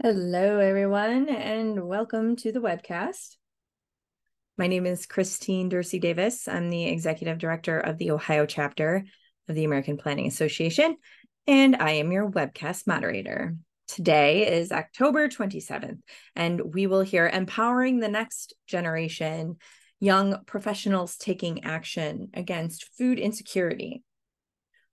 Hello, everyone, and welcome to the webcast. My name is Christine Dorsey Davis. I'm the Executive Director of the Ohio chapter of the American Planning Association, and I am your webcast moderator. Today is October 27th, and we will hear Empowering the Next Generation Young Professionals Taking Action Against Food Insecurity.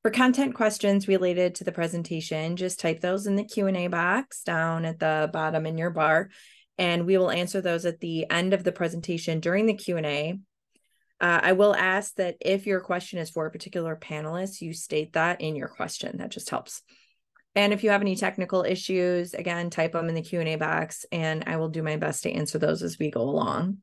For content questions related to the presentation, just type those in the Q&A box down at the bottom in your bar, and we will answer those at the end of the presentation during the Q&A. Uh, I will ask that if your question is for a particular panelist, you state that in your question. That just helps. And if you have any technical issues, again, type them in the Q&A box, and I will do my best to answer those as we go along.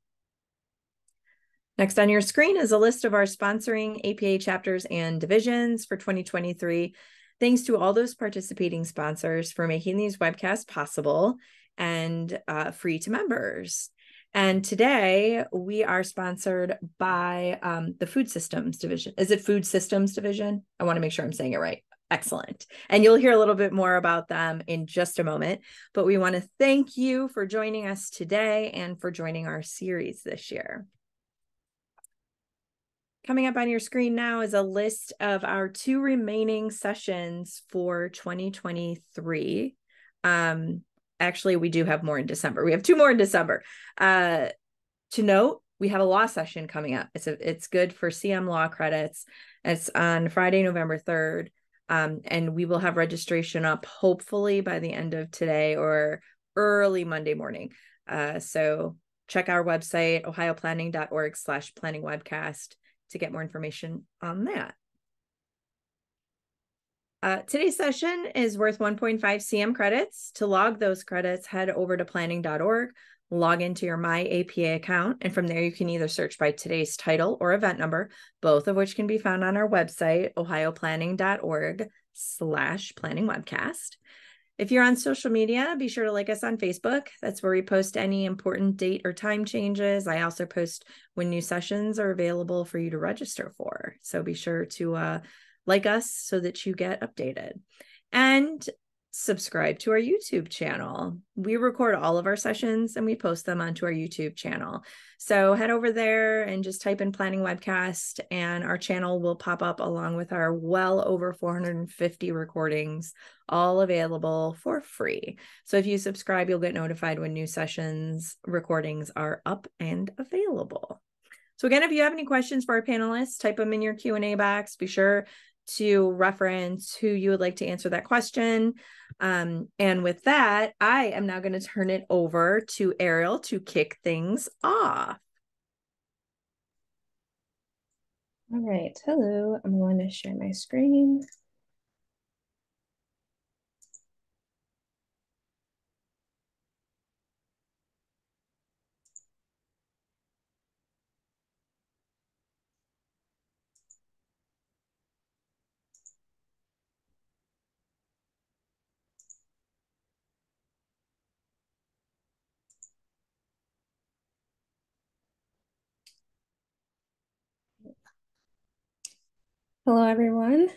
Next on your screen is a list of our sponsoring APA chapters and divisions for 2023. Thanks to all those participating sponsors for making these webcasts possible and uh, free to members. And today we are sponsored by um, the Food Systems Division. Is it Food Systems Division? I want to make sure I'm saying it right. Excellent. And you'll hear a little bit more about them in just a moment. But we want to thank you for joining us today and for joining our series this year. Coming up on your screen now is a list of our two remaining sessions for 2023. Um, actually, we do have more in December. We have two more in December. Uh, to note, we have a law session coming up. It's a, it's good for CM law credits. It's on Friday, November 3rd. Um, and we will have registration up hopefully by the end of today or early Monday morning. Uh, so check our website, ohioplanning.org slash planning webcast to get more information on that. Uh, today's session is worth 1.5 CM credits. To log those credits, head over to planning.org, log into your My APA account, and from there you can either search by today's title or event number, both of which can be found on our website, ohioplanning.org slash planning webcast. If you're on social media, be sure to like us on Facebook. That's where we post any important date or time changes. I also post when new sessions are available for you to register for. So be sure to uh, like us so that you get updated. And subscribe to our YouTube channel. We record all of our sessions and we post them onto our YouTube channel. So head over there and just type in planning webcast and our channel will pop up along with our well over 450 recordings all available for free. So if you subscribe, you'll get notified when new sessions recordings are up and available. So again, if you have any questions for our panelists, type them in your Q&A box. Be sure to reference who you would like to answer that question. Um, and with that, I am now going to turn it over to Ariel to kick things off. All right, hello, I'm going to share my screen. Hello, everyone.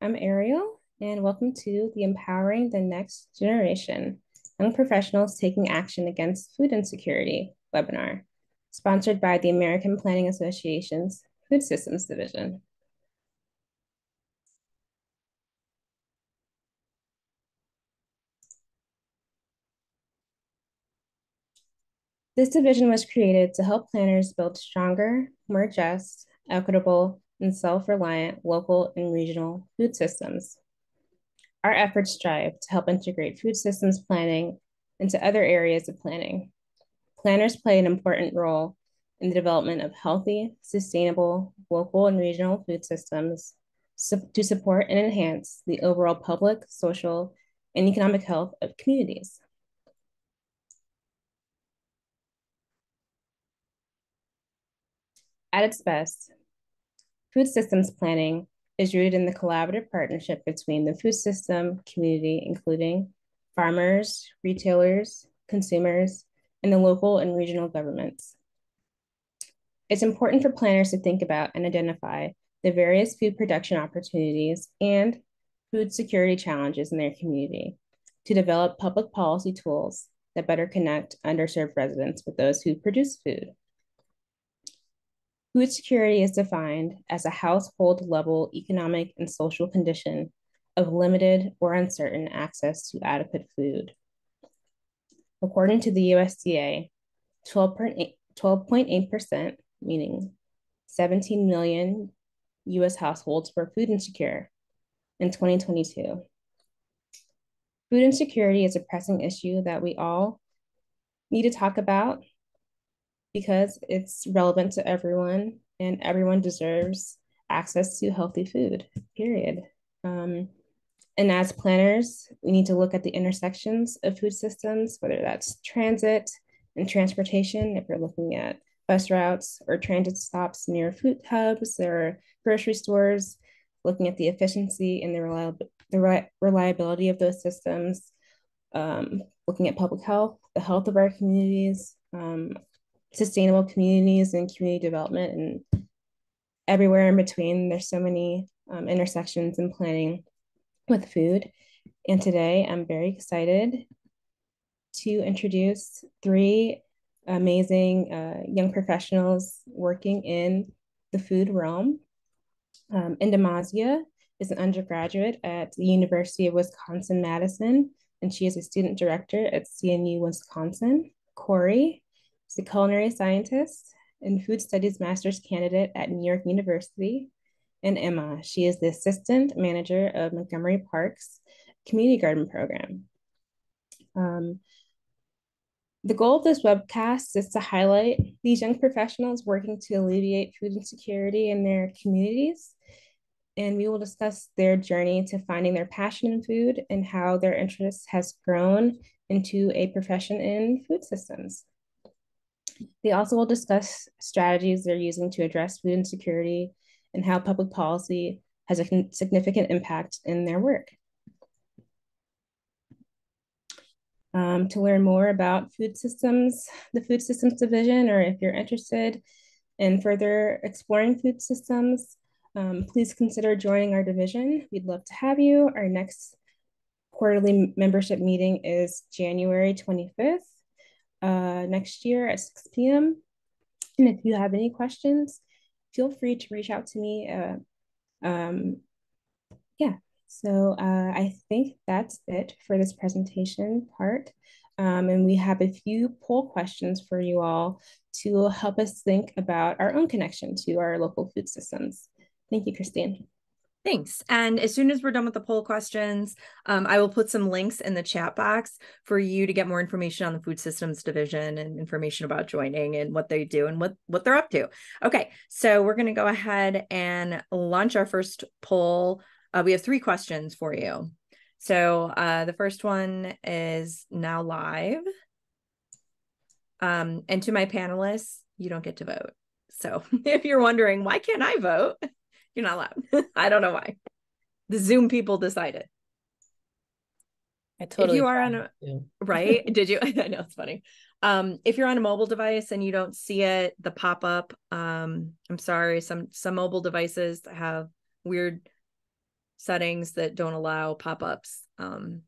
I'm Ariel, and welcome to the Empowering the Next Generation Young Professionals Taking Action Against Food Insecurity webinar, sponsored by the American Planning Association's Food Systems Division. This division was created to help planners build stronger, more just, equitable, and self-reliant local and regional food systems. Our efforts strive to help integrate food systems planning into other areas of planning. Planners play an important role in the development of healthy, sustainable, local and regional food systems to support and enhance the overall public, social, and economic health of communities. At its best, Food systems planning is rooted in the collaborative partnership between the food system community, including farmers, retailers, consumers, and the local and regional governments. It's important for planners to think about and identify the various food production opportunities and food security challenges in their community to develop public policy tools that better connect underserved residents with those who produce food. Food security is defined as a household level economic and social condition of limited or uncertain access to adequate food. According to the USDA, 12.8%, meaning 17 million US households were food insecure in 2022. Food insecurity is a pressing issue that we all need to talk about because it's relevant to everyone and everyone deserves access to healthy food, period. Um, and as planners, we need to look at the intersections of food systems, whether that's transit and transportation, if you're looking at bus routes or transit stops near food hubs or grocery stores, looking at the efficiency and the, reliab- the re- reliability of those systems, um, looking at public health, the health of our communities, um, sustainable communities and community development, and everywhere in between. There's so many um, intersections in planning with food. And today I'm very excited to introduce three amazing uh, young professionals working in the food realm. Um, Indamazia is an undergraduate at the University of Wisconsin-Madison, and she is a student director at CNU Wisconsin. Corey is a culinary scientist and food studies master's candidate at New York University and Emma. She is the assistant manager of Montgomery Park's community garden program. Um, the goal of this webcast is to highlight these young professionals working to alleviate food insecurity in their communities. And we will discuss their journey to finding their passion in food and how their interest has grown into a profession in food systems. They also will discuss strategies they're using to address food insecurity and how public policy has a significant impact in their work. Um, to learn more about food systems, the Food Systems Division, or if you're interested in further exploring food systems, um, please consider joining our division. We'd love to have you. Our next quarterly membership meeting is January 25th uh, next year at 6 p.m. And if you have any questions, feel free to reach out to me. Uh, um, yeah, so uh, I think that's it for this presentation part. Um, and we have a few poll questions for you all to help us think about our own connection to our local food systems. Thank you, Christine. Thanks. And as soon as we're done with the poll questions, um, I will put some links in the chat box for you to get more information on the food systems division and information about joining and what they do and what, what they're up to. Okay, so we're going to go ahead and launch our first poll. Uh, we have three questions for you. So uh, the first one is now live. Um, and to my panelists, you don't get to vote. So if you're wondering, why can't I vote? You're not allowed. I don't know why. The Zoom people decided. I totally. If you are on a right, did you? I know it's funny. Um, if you're on a mobile device and you don't see it, the pop up. Um, I'm sorry. Some some mobile devices have weird settings that don't allow pop ups. Um,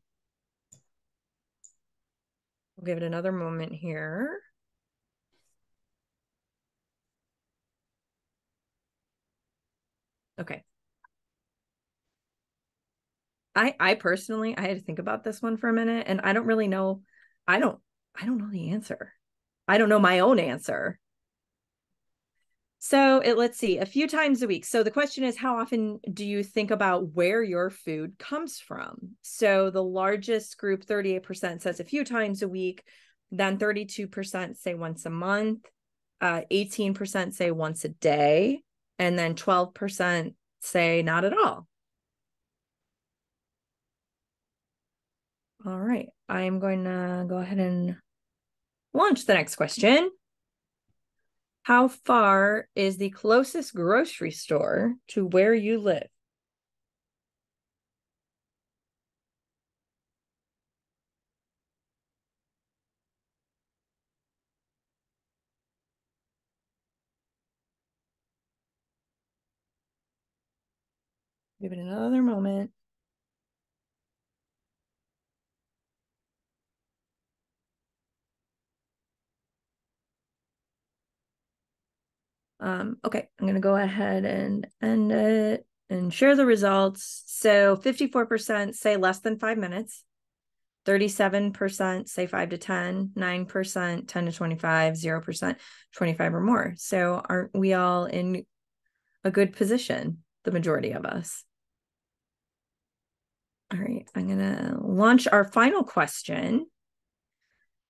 we'll give it another moment here. Okay. I I personally I had to think about this one for a minute and I don't really know I don't I don't know the answer. I don't know my own answer. So it let's see, a few times a week. So the question is how often do you think about where your food comes from? So the largest group 38% says a few times a week, then 32% say once a month, uh, 18% say once a day, and then 12% say not at all. All right, I am going to go ahead and launch the next question. How far is the closest grocery store to where you live? Give it another moment. Um, okay, I'm going to go ahead and end it and share the results. So 54% say less than five minutes, 37% say five to 10, 9%, 10 to 25, 0%, 25 or more. So aren't we all in a good position, the majority of us? All right, I'm going to launch our final question.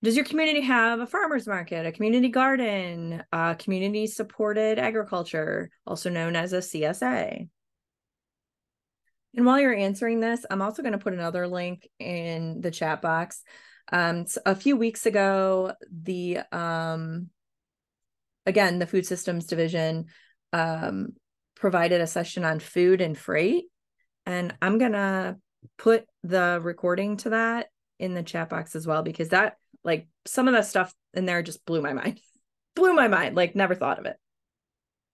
Does your community have a farmer's market, a community garden, a community supported agriculture, also known as a CSA? And while you're answering this, I'm also going to put another link in the chat box. Um, so a few weeks ago, the um, again, the Food Systems Division um, provided a session on food and freight. And I'm going to put the recording to that in the chat box as well, because that, like, some of the stuff in there just blew my mind. blew my mind. Like, never thought of it.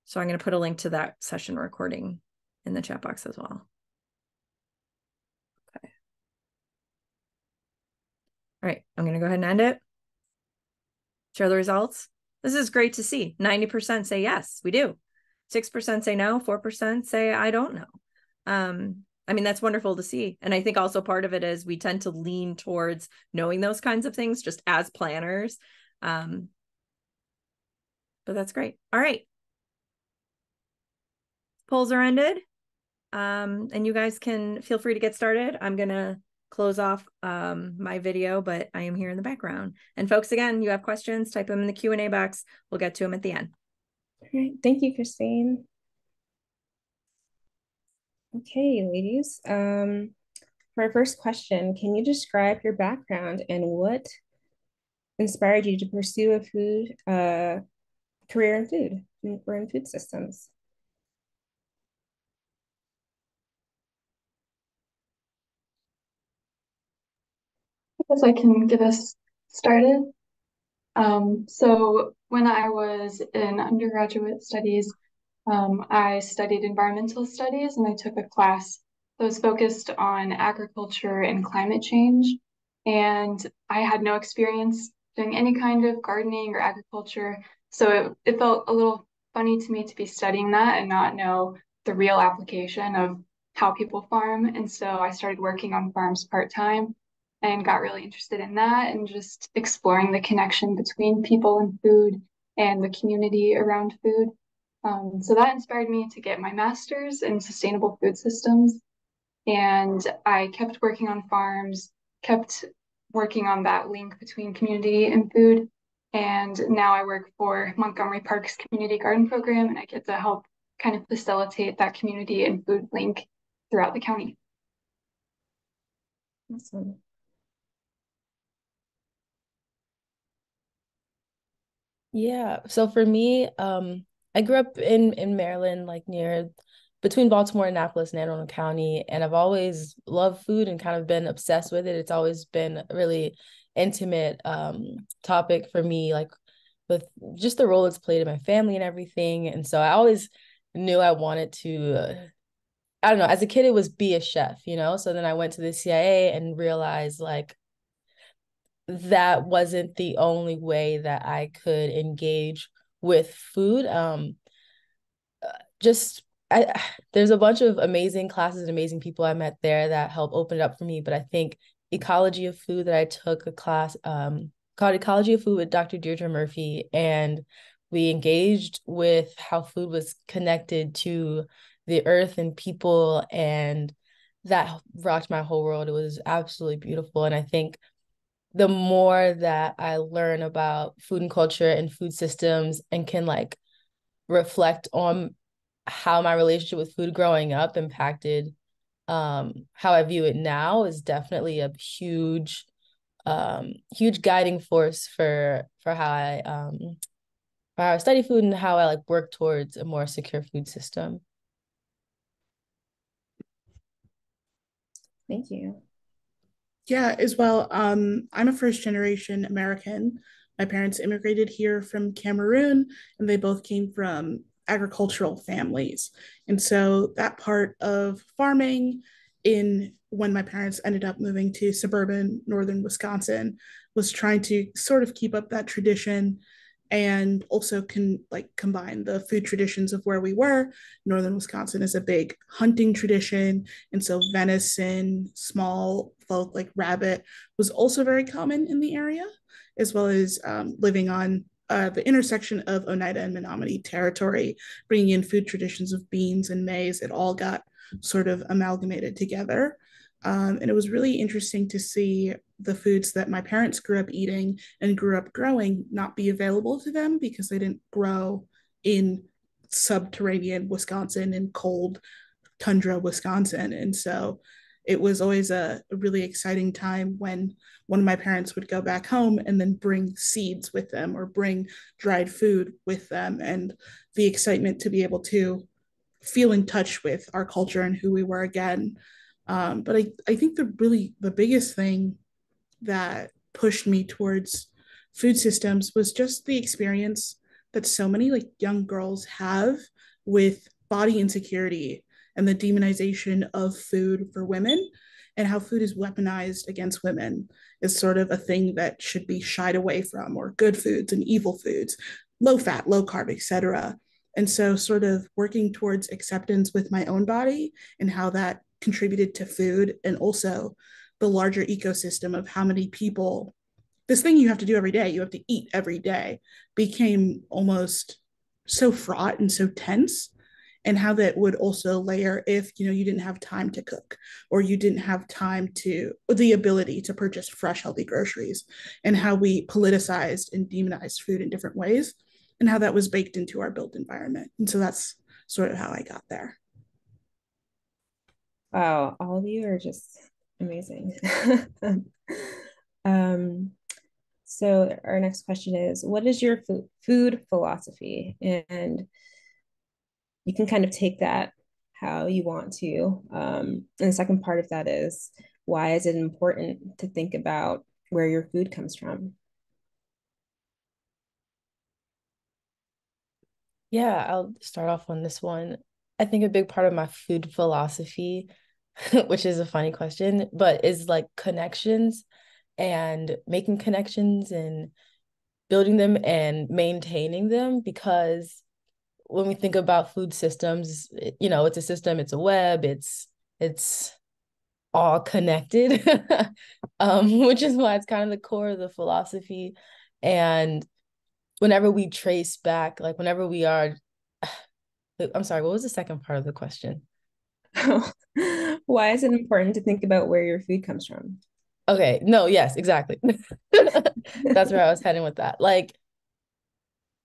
So I'm going to put a link to that session recording in the chat box as well. Okay. All right, I'm going to go ahead and end it. Share the results. This is great to see. 90% say yes, we do. 6% say no, 4% say I don't know. Um, I mean, that's wonderful to see. And I think also part of it is we tend to lean towards knowing those kinds of things just as planners. Um, but that's great. All right. Polls are ended. Um, and you guys can feel free to get started. I'm going to close off um, my video, but I am here in the background. And folks, again, you have questions, type them in the Q&A box. We'll get to them at the end. All right. Thank you, Christine. Okay, ladies. Um, for our first question, can you describe your background and what inspired you to pursue a food uh, career in food or in food systems? guess I can get us started. Um, so when I was in undergraduate studies, um, I studied environmental studies and I took a class that was focused on agriculture and climate change. And I had no experience doing any kind of gardening or agriculture. So it, it felt a little funny to me to be studying that and not know the real application of how people farm. And so I started working on farms part time and got really interested in that and just exploring the connection between people and food and the community around food. Um, so that inspired me to get my master's in sustainable food systems. And I kept working on farms, kept working on that link between community and food. And now I work for Montgomery Park's community garden program, and I get to help kind of facilitate that community and food link throughout the county. Awesome. Yeah. So for me, um, I grew up in in Maryland, like near between Baltimore, Annapolis, and Anne County, and I've always loved food and kind of been obsessed with it. It's always been a really intimate um topic for me, like with just the role it's played in my family and everything. And so I always knew I wanted to. Uh, I don't know. As a kid, it was be a chef, you know. So then I went to the CIA and realized like that wasn't the only way that I could engage with food. Um, uh, just I there's a bunch of amazing classes and amazing people I met there that helped open it up for me. But I think ecology of food that I took a class um called ecology of food with Dr. Deirdre Murphy, and we engaged with how food was connected to the earth and people and that rocked my whole world. It was absolutely beautiful. And I think the more that I learn about food and culture and food systems and can like reflect on how my relationship with food growing up impacted um how I view it now is definitely a huge um huge guiding force for for how I um for how I study food and how I like work towards a more secure food system. Thank you. Yeah, as well. Um, I'm a first generation American. My parents immigrated here from Cameroon, and they both came from agricultural families. And so that part of farming in when my parents ended up moving to suburban northern Wisconsin was trying to sort of keep up that tradition and also can like combine the food traditions of where we were. Northern Wisconsin is a big hunting tradition, and so venison, small folk like rabbit was also very common in the area, as well as um, living on uh, the intersection of Oneida and Menominee territory, bringing in food traditions of beans and maize. It all got sort of amalgamated together. Um, and it was really interesting to see the foods that my parents grew up eating and grew up growing not be available to them because they didn't grow in subterranean Wisconsin and cold tundra Wisconsin. And so it was always a, a, really exciting time when one of my parents would go back home and then bring seeds with them or bring dried food with them and the excitement to be able to feel in touch with our culture and who we were again um, but I, I think the really the biggest thing that pushed me towards food systems was just the experience that so many like young girls have with body insecurity and the demonization of food for women and how food is weaponized against women is sort of a thing that should be shied away from or good foods and evil foods low fat low carb etc and so sort of working towards acceptance with my own body and how that contributed to food and also the larger ecosystem of how many people this thing you have to do every day you have to eat every day became almost so fraught and so tense and how that would also layer if you know you didn't have time to cook or you didn't have time to the ability to purchase fresh healthy groceries and how we politicized and demonized food in different ways and how that was baked into our built environment. And so that's sort of how i got there. Wow, all of you are just amazing. um, so our next question is, what is your food, food philosophy? And you can kind of take that how you want to. Um, and the second part of that is, why is it important to think about where your food comes from? Yeah, I'll start off on this one. I think a big part of my food philosophy which is a funny question, but is like connections and making connections and building them and maintaining them because when we think about food systems, you know, it's a system, it's a web, it's it's all connected, um, which is why it's kind of the core of the philosophy. And whenever we trace back, like whenever we are, I'm sorry, what was the second part of the question? Why is it important to think about where your food comes from? Okay, no, yes, exactly. That's where I was heading with that. Like,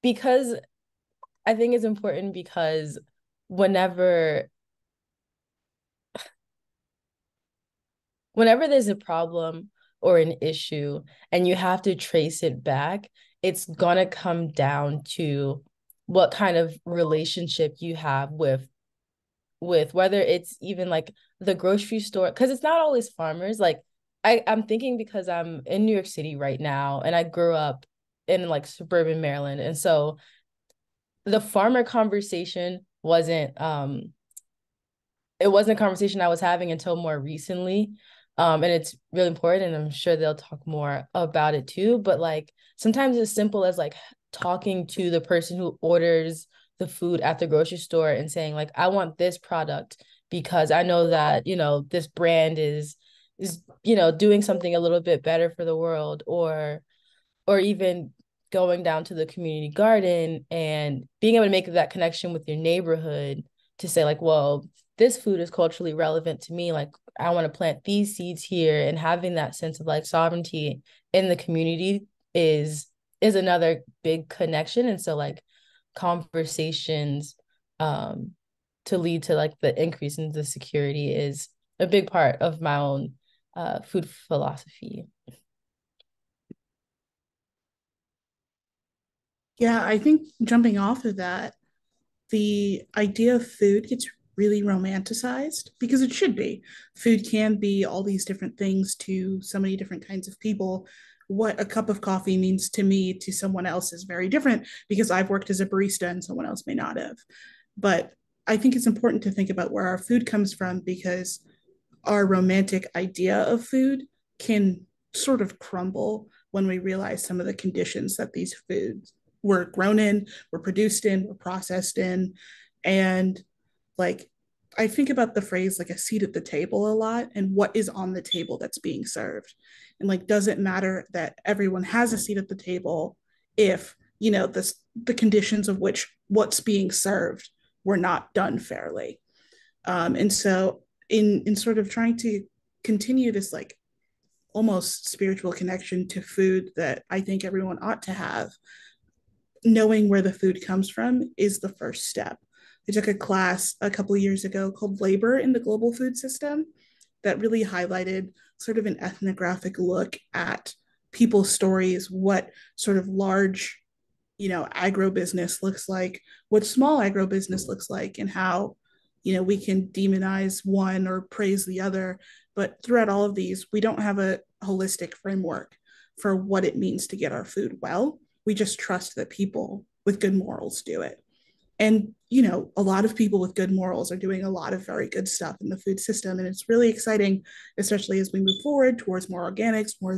because I think it's important because whenever whenever there's a problem or an issue and you have to trace it back, it's gonna come down to what kind of relationship you have with with whether it's even like the grocery store because it's not always farmers like I, i'm thinking because i'm in new york city right now and i grew up in like suburban maryland and so the farmer conversation wasn't um it wasn't a conversation i was having until more recently um and it's really important and i'm sure they'll talk more about it too but like sometimes as simple as like talking to the person who orders the food at the grocery store and saying like I want this product because I know that you know this brand is is you know doing something a little bit better for the world or or even going down to the community garden and being able to make that connection with your neighborhood to say like well this food is culturally relevant to me. Like I want to plant these seeds here. And having that sense of like sovereignty in the community is is another big connection. And so like conversations um, to lead to like the increase in the security is a big part of my own uh, food philosophy. Yeah, I think jumping off of that, the idea of food gets really romanticized because it should be. Food can be all these different things to so many different kinds of people what a cup of coffee means to me to someone else is very different because I've worked as a barista and someone else may not have. But I think it's important to think about where our food comes from because our romantic idea of food can sort of crumble when we realize some of the conditions that these foods were grown in, were produced in, were processed in. And like I think about the phrase like a seat at the table a lot and what is on the table that's being served. And like, does it matter that everyone has a seat at the table if, you know, the, the conditions of which what's being served were not done fairly? Um, and so in in sort of trying to continue this like almost spiritual connection to food that I think everyone ought to have, knowing where the food comes from is the first step. I took a class a couple years ago called Labor in the Global Food System that really highlighted sort of an ethnographic look at people's stories, what sort of large, you know, agribusiness looks like, what small agribusiness looks like, and how, you know, we can demonize one or praise the other. But throughout all of these, we don't have a holistic framework for what it means to get our food well. We just trust that people with good morals do it and you know a lot of people with good morals are doing a lot of very good stuff in the food system and it's really exciting especially as we move forward towards more organics more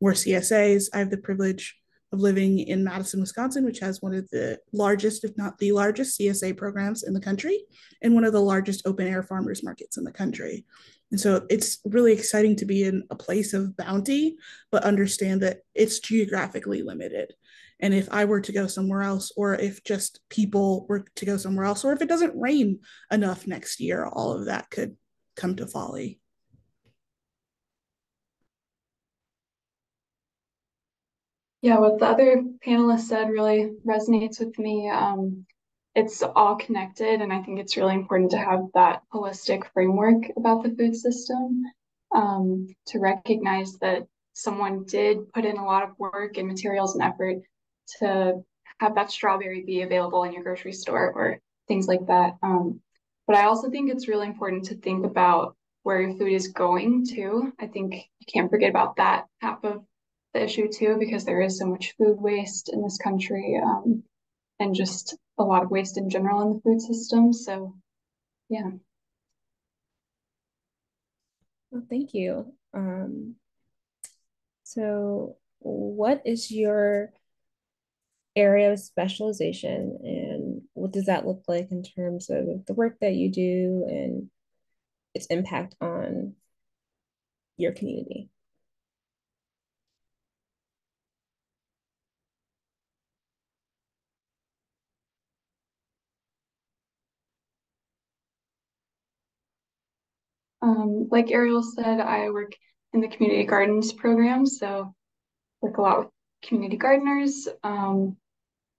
more csas i have the privilege of living in madison wisconsin which has one of the largest if not the largest csa programs in the country and one of the largest open air farmers markets in the country and so it's really exciting to be in a place of bounty but understand that it's geographically limited and if I were to go somewhere else, or if just people were to go somewhere else, or if it doesn't rain enough next year, all of that could come to folly. Yeah, what the other panelists said really resonates with me. Um, it's all connected, and I think it's really important to have that holistic framework about the food system um, to recognize that someone did put in a lot of work and materials and effort to have that strawberry be available in your grocery store or things like that. Um, but I also think it's really important to think about where your food is going to. I think you can't forget about that half of the issue too, because there is so much food waste in this country um, and just a lot of waste in general in the food system. So, yeah. Well, thank you. Um, so, what is your area of specialization and what does that look like in terms of the work that you do and its impact on your community? Um, like Ariel said, I work in the community gardens program, so work a lot with community gardeners. Um,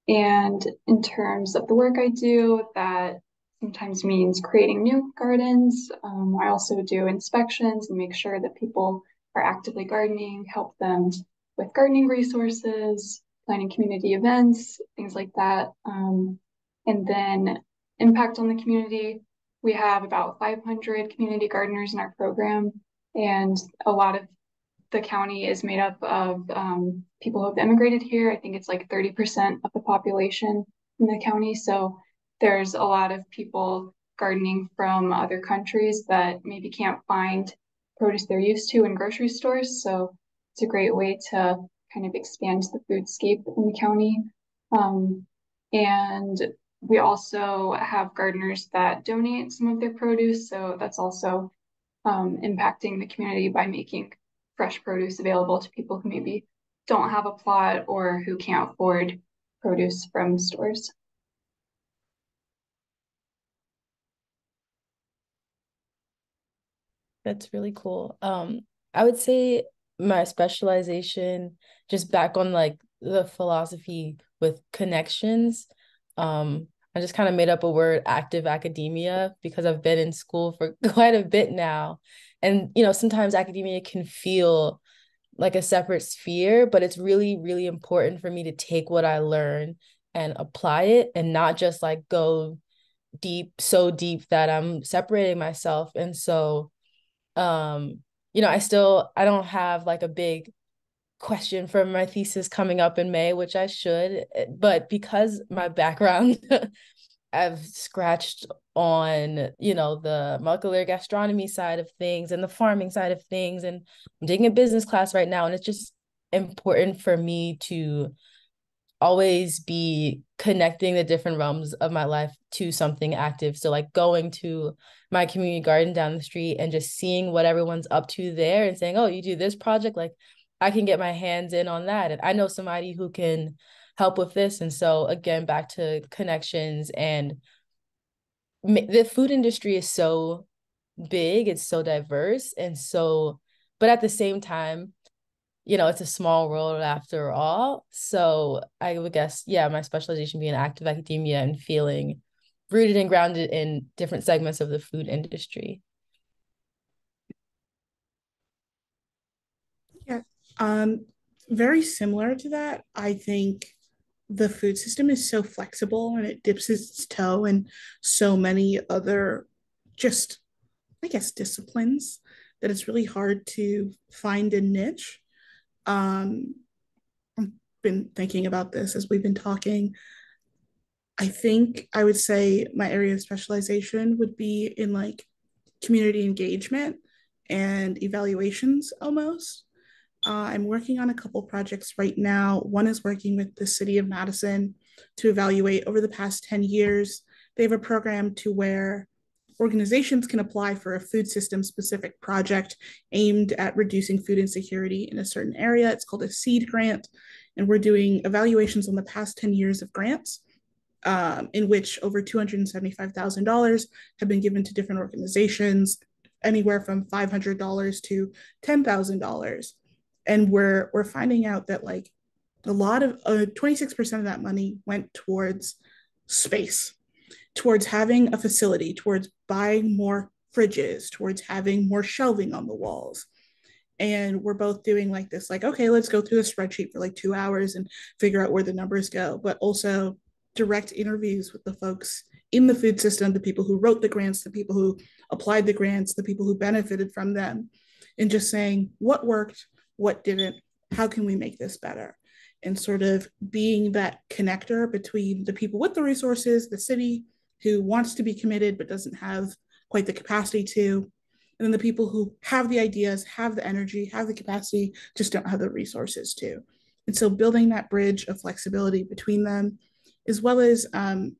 and in terms of the work I do, that sometimes means creating new gardens. Um, I also do inspections and make sure that people are actively gardening, help them with gardening resources, planning community events, things like that. Um, and then impact on the community. We have about 500 community gardeners in our program, and a lot of the county is made up of um, people who have immigrated here. I think it's like 30% of the population in the county. So there's a lot of people gardening from other countries that maybe can't find produce they're used to in grocery stores. So it's a great way to kind of expand the foodscape in the county. Um, and we also have gardeners that donate some of their produce. So that's also um, impacting the community by making fresh produce available to people who maybe don't have a plot or who can't afford produce from stores. That's really cool. Um, I would say my specialization just back on like the philosophy with connections. Um, I just kind of made up a word active academia because I've been in school for quite a bit now. And you know sometimes academia can feel like a separate sphere but it's really really important for me to take what i learn and apply it and not just like go deep so deep that i'm separating myself. And so um you know i still i don't have like a big question for my thesis coming up in may which i should eh, but because my background I've scratched on, you know, the molecular gastronomy side of things and the farming side of things. And I'm taking a business class right now. And it's just important for me to always be connecting the different realms of my life to something active. So like going to my community garden down the street and just seeing what everyone's up to there and saying, "Oh, you do this project like I can get my hands in on that and I know somebody who can help with this." And so again back to connections and the food industry is so big, it's so diverse and so but at the same time you know, it's a small world after all. So I would guess, yeah, my specialization being active academia and feeling rooted and grounded in different segments of the food industry. Yeah, um, very similar to that. I think the food system is so flexible and it dips its toe in so many other just, I guess, disciplines that it's really hard to find a niche um, I've been thinking about this as we've been talking. I think I would say my area of specialization would be in like community engagement and evaluations almost. Uh, I'm working on a couple projects right now. One is working with the city of Madison to evaluate over the past 10 years. They have a program to where organizations can apply for a food system specific project aimed at reducing food insecurity in a certain area. It's called a seed grant. And we're doing evaluations on the past 10 years of grants, um, in which over $275,000 have been given to different organizations, anywhere from $500 to $10,000. And we're, we're finding out that like a lot of uh, 26% of that money went towards space towards having a facility, towards buying more fridges, towards having more shelving on the walls. And we're both doing like this, like, okay, let's go through the spreadsheet for like two hours and figure out where the numbers go, but also direct interviews with the folks in the food system, the people who wrote the grants, the people who applied the grants, the people who benefited from them, and just saying what worked, what didn't, how can we make this better? And sort of being that connector between the people with the resources, the city, who wants to be committed but doesn't have quite the capacity to and then the people who have the ideas have the energy have the capacity just don't have the resources to and so building that bridge of flexibility between them as well as um,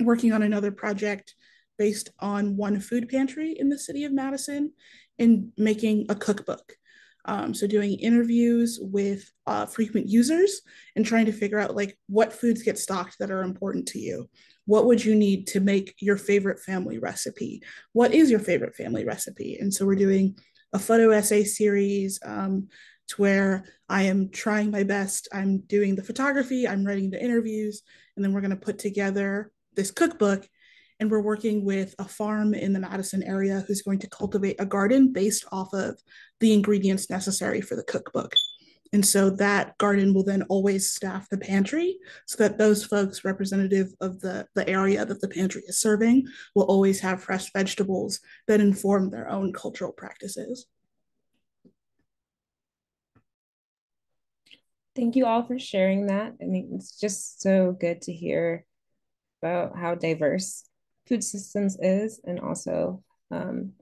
working on another project based on one food pantry in the city of madison and making a cookbook um, so doing interviews with uh, frequent users and trying to figure out like what foods get stocked that are important to you what would you need to make your favorite family recipe? What is your favorite family recipe? And so we're doing a photo essay series um, to where I am trying my best. I'm doing the photography, I'm writing the interviews, and then we're going to put together this cookbook. And we're working with a farm in the Madison area who's going to cultivate a garden based off of the ingredients necessary for the cookbook. And so that garden will then always staff the pantry so that those folks representative of the, the area that the pantry is serving will always have fresh vegetables that inform their own cultural practices. Thank you all for sharing that. I mean, it's just so good to hear about how diverse food systems is and also um,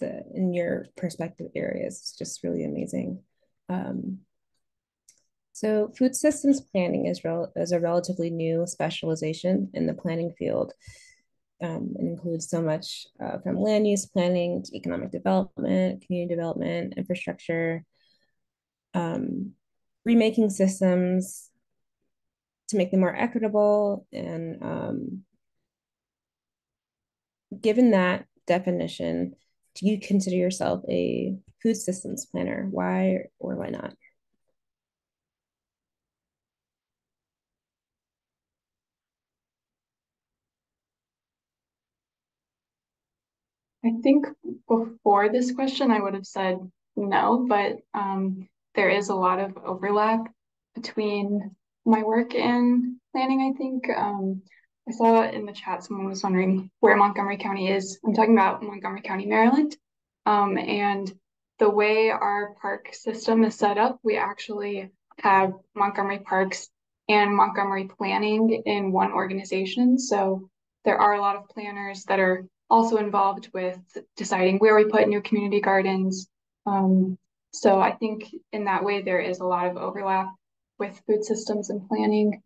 the in your perspective areas. It's just really amazing. Um, so food systems planning is, rel- is a relatively new specialization in the planning field. Um, it includes so much uh, from land use planning to economic development, community development, infrastructure, um, remaking systems to make them more equitable. And um, given that definition, do you consider yourself a food systems planner? Why or why not? I think before this question, I would have said no, but um, there is a lot of overlap between my work and planning, I think. Um, I saw in the chat someone was wondering where Montgomery County is. I'm talking about Montgomery County, Maryland. Um, and the way our park system is set up, we actually have Montgomery Parks and Montgomery Planning in one organization. So there are a lot of planners that are also involved with deciding where we put new community gardens. Um, so I think in that way there is a lot of overlap. with food systems and planning.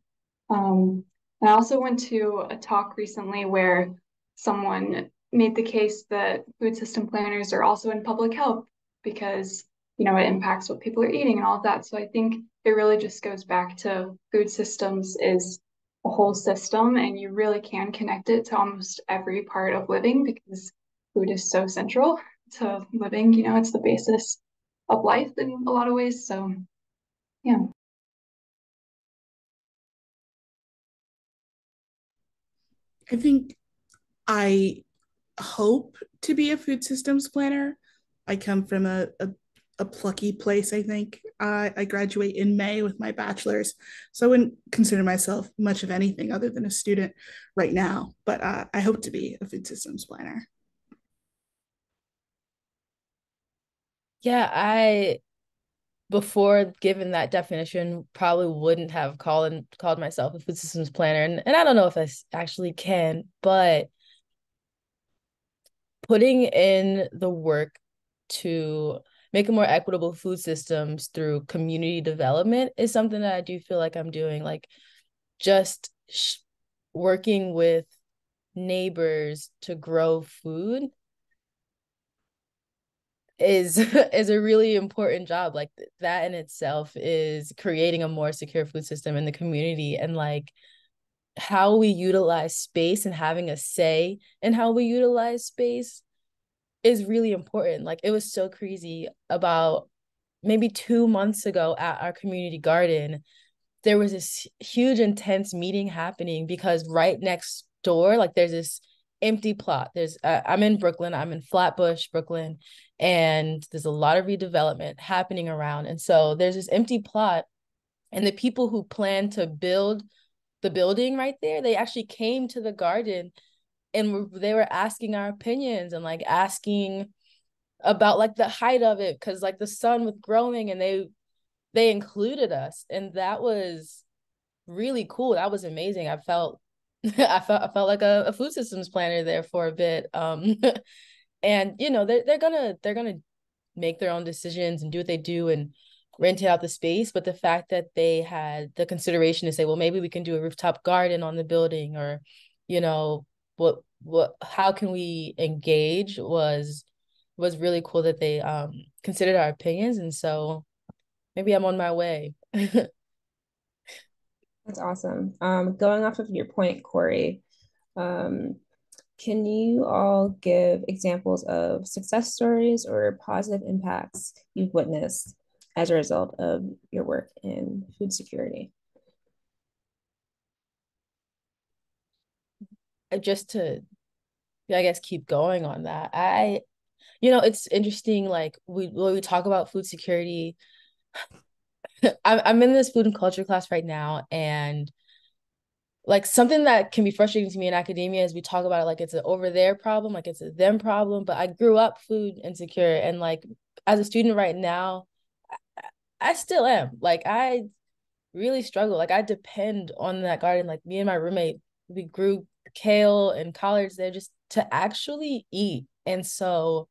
Um, I also went to a talk recently where someone made the case that food system planners are also in public health because you know it impacts what people are eating and all of that. So I think it really just goes back to food systems is a whole system and you really can connect it to almost every part of living because food is so central to living. You know, it's the basis of life in a lot of ways. So yeah. I think I hope to be a food systems planner. I come from a, a, a plucky place, I think. I graduate in May with my bachelor's, so I wouldn't consider myself much of anything other than a student right now, but uh, I hope to be a food systems planner. Yeah, I before given that definition probably wouldn't have called and called myself a food systems planner and, and i don't know if i actually can but putting in the work to make a more equitable food systems through community development is something that i do feel like i'm doing like just sh- working with neighbors to grow food is is a really important job like that in itself is creating a more secure food system in the community and like how we utilize space and having a say in how we utilize space is really important. Like it was so crazy about maybe 2 months ago at our community garden there was this huge intense meeting happening because right next door like there's this empty plot. There's uh, i'm in brooklyn i'm in flatbush brooklyn and there's a lot of redevelopment happening around. And so there's this empty plot and the people who plan to build the building right there they actually came to the garden and they were asking our opinions and like asking about like the height of it because like the sun was growing and they they included us. And that was really cool. That was amazing. I felt i felt i felt like a, a food systems planner there for a bit um and you know they're, they're gonna they're gonna make their own decisions and do what they do and rent out the space but the fact that they had the consideration to say well maybe we can do a rooftop garden on the building or you know what what how can we engage was was really cool that they um considered our opinions and so maybe i'm on my way that's awesome um going off of your point corey um can you all give examples of success stories or positive impacts you've witnessed as a result of your work in food security? Uh, just to, I guess, keep going on that. I, you know, it's interesting. Like we when we talk about food security, I'm in this food and culture class right now, and like something that can be frustrating to me in academia is we talk about it like it's an over there problem, like it's a them problem. But I grew up food insecure, and like as a student right now, I, I still am. Like I really struggle. Like I depend on that garden. Like me and my roommate, we grew kale and collards there just to actually eat. And so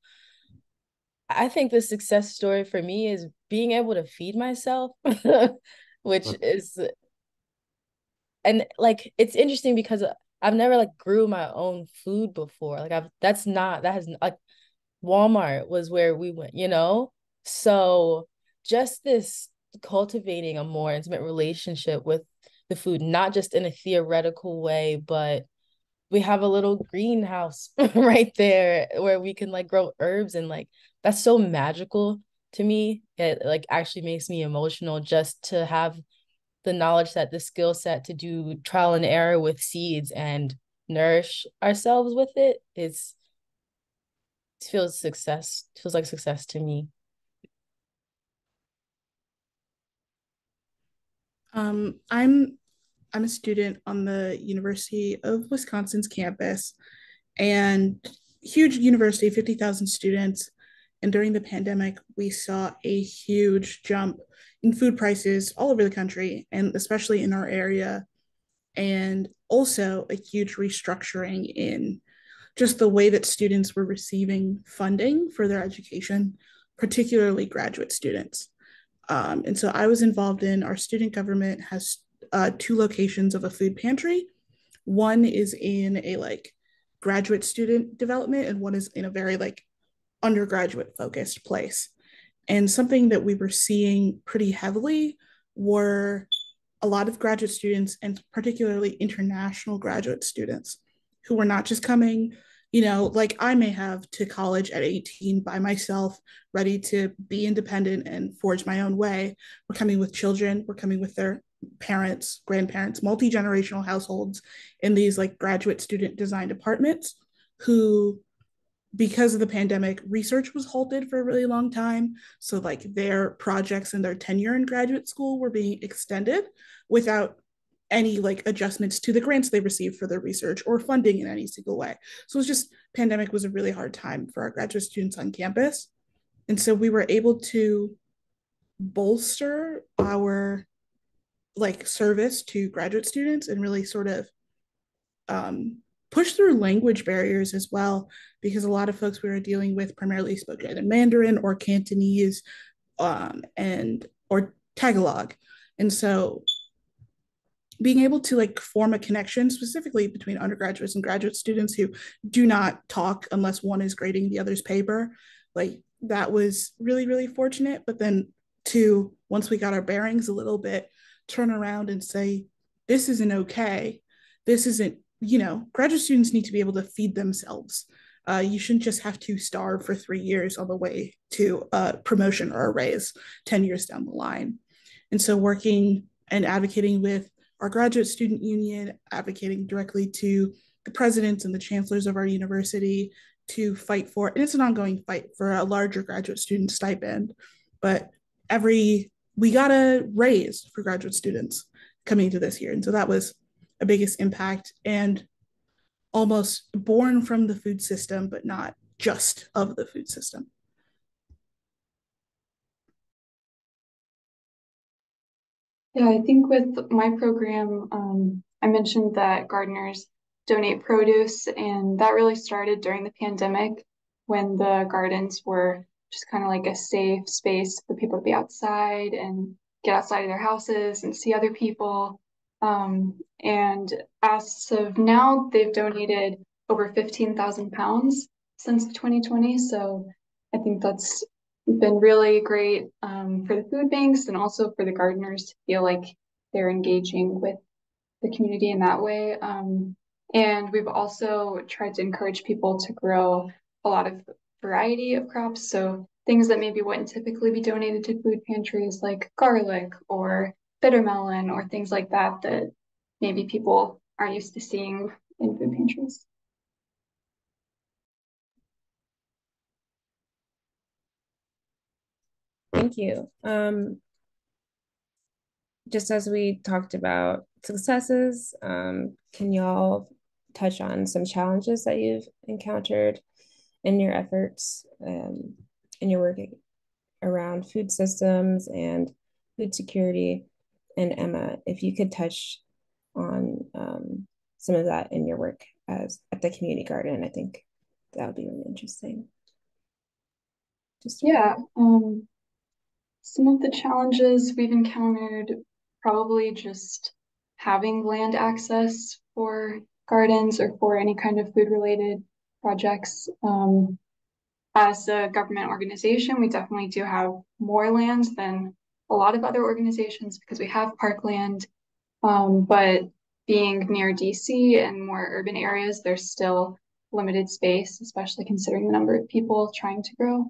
I think the success story for me is being able to feed myself, which is and like it's interesting because I've never like grew my own food before. Like I've that's not that has like Walmart was where we went, you know? So just this cultivating a more intimate relationship with the food, not just in a theoretical way, but we have a little greenhouse right there where we can like grow herbs and like that's so magical to me. It like actually makes me emotional just to have the knowledge that the skill set to do trial and error with seeds and nourish ourselves with it is it feels success feels like success to me um i'm i'm a student on the university of wisconsin's campus and huge university 50000 students and during the pandemic we saw a huge jump in food prices all over the country and especially in our area and also a huge restructuring in just the way that students were receiving funding for their education particularly graduate students Um, and so I was involved in our student government has uh, two locations of a food pantry. One is in a like graduate student development, and one is in a very like undergraduate focused place. And something that we were seeing pretty heavily were a lot of graduate students and particularly international graduate students who were not just coming you know like i may have to college at 18 by myself ready to be independent and forge my own way we're coming with children we're coming with their parents grandparents multi-generational households in these like graduate student design departments who because of the pandemic, research was halted for a really long time. So, like, their projects and their tenure in graduate school were being extended without any like adjustments to the grants they received for their research or funding in any single way. So, it was just pandemic was a really hard time for our graduate students on campus. And so, we were able to bolster our like service to graduate students and really sort of um, push through language barriers as well, because a lot of folks we were dealing with primarily spoke either Mandarin or Cantonese um, and or Tagalog. And so being able to like form a connection specifically between undergraduates and graduate students who do not talk unless one is grading the other's paper, like that was really, really fortunate. But then to once we got our bearings a little bit, turn around and say, this isn't okay. This isn't you know, graduate students need to be able to feed themselves. Uh, you shouldn't just have to starve for three years on the way to a promotion or a raise 10 years down the line. And so, working and advocating with our graduate student union, advocating directly to the presidents and the chancellors of our university to fight for, and it's an ongoing fight for a larger graduate student stipend. But every, we got a raise for graduate students coming into this year. And so that was a biggest impact and almost born from the food system, but not just of the food system. Yeah, I think with my program, um, I mentioned that gardeners donate produce, and that really started during the pandemic when the gardens were just kind of like a safe space for people to be outside and get outside of their houses and see other people. Um, and as of now, they've donated over 15,000 pounds since 2020. So I think that's been really great um, for the food banks and also for the gardeners to feel like they're engaging with the community in that way. Um, and we've also tried to encourage people to grow a lot of variety of crops. So things that maybe wouldn't typically be donated to food pantries like garlic or bitter melon or things like that that maybe people aren't used to seeing in food pantries. Thank you. Um, just as we talked about successes, um, can y'all touch on some challenges that you've encountered in your efforts um, in your work around food systems and food security? And Emma, if you could touch on um, some of that in your work as at the community garden, I think that would be really interesting. Just yeah, um, some of the challenges we've encountered probably just having land access for gardens or for any kind of food related projects. Um, as a government organization, we definitely do have more land than a lot of other organizations because we have parkland, um, but being near DC and more urban areas, there's still limited space, especially considering the number of people trying to grow.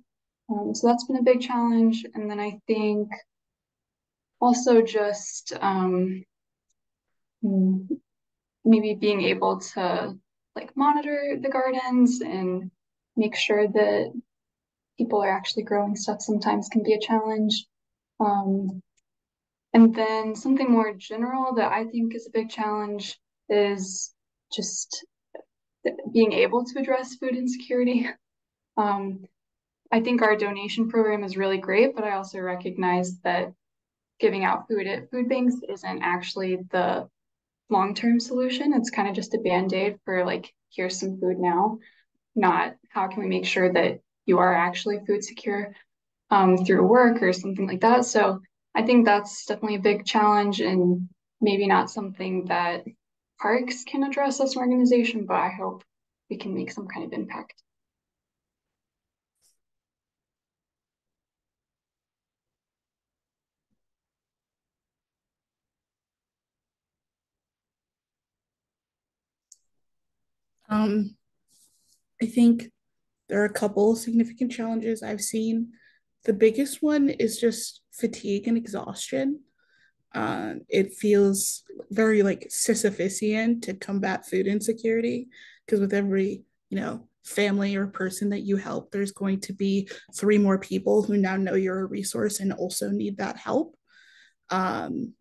Um, so that's been a big challenge. And then I think also just um, maybe being able to like monitor the gardens and make sure that people are actually growing stuff sometimes can be a challenge. Um, and then something more general that I think is a big challenge is just being able to address food insecurity. Um, I think our donation program is really great, but I also recognize that giving out food at food banks isn't actually the long-term solution. It's kind of just a band-aid for like, here's some food now, not how can we make sure that you are actually food secure. Um, through work or something like that. So I think that's definitely a big challenge and maybe not something that parks can address as an organization, but I hope we can make some kind of impact. Um, I think there are a couple significant challenges I've seen. The biggest one is just fatigue and exhaustion. Uh, it feels very like Sisyphusian to combat food insecurity because with every, you know, family or person that you help, there's going to be three more people who now know you're a resource and also need that help. Um,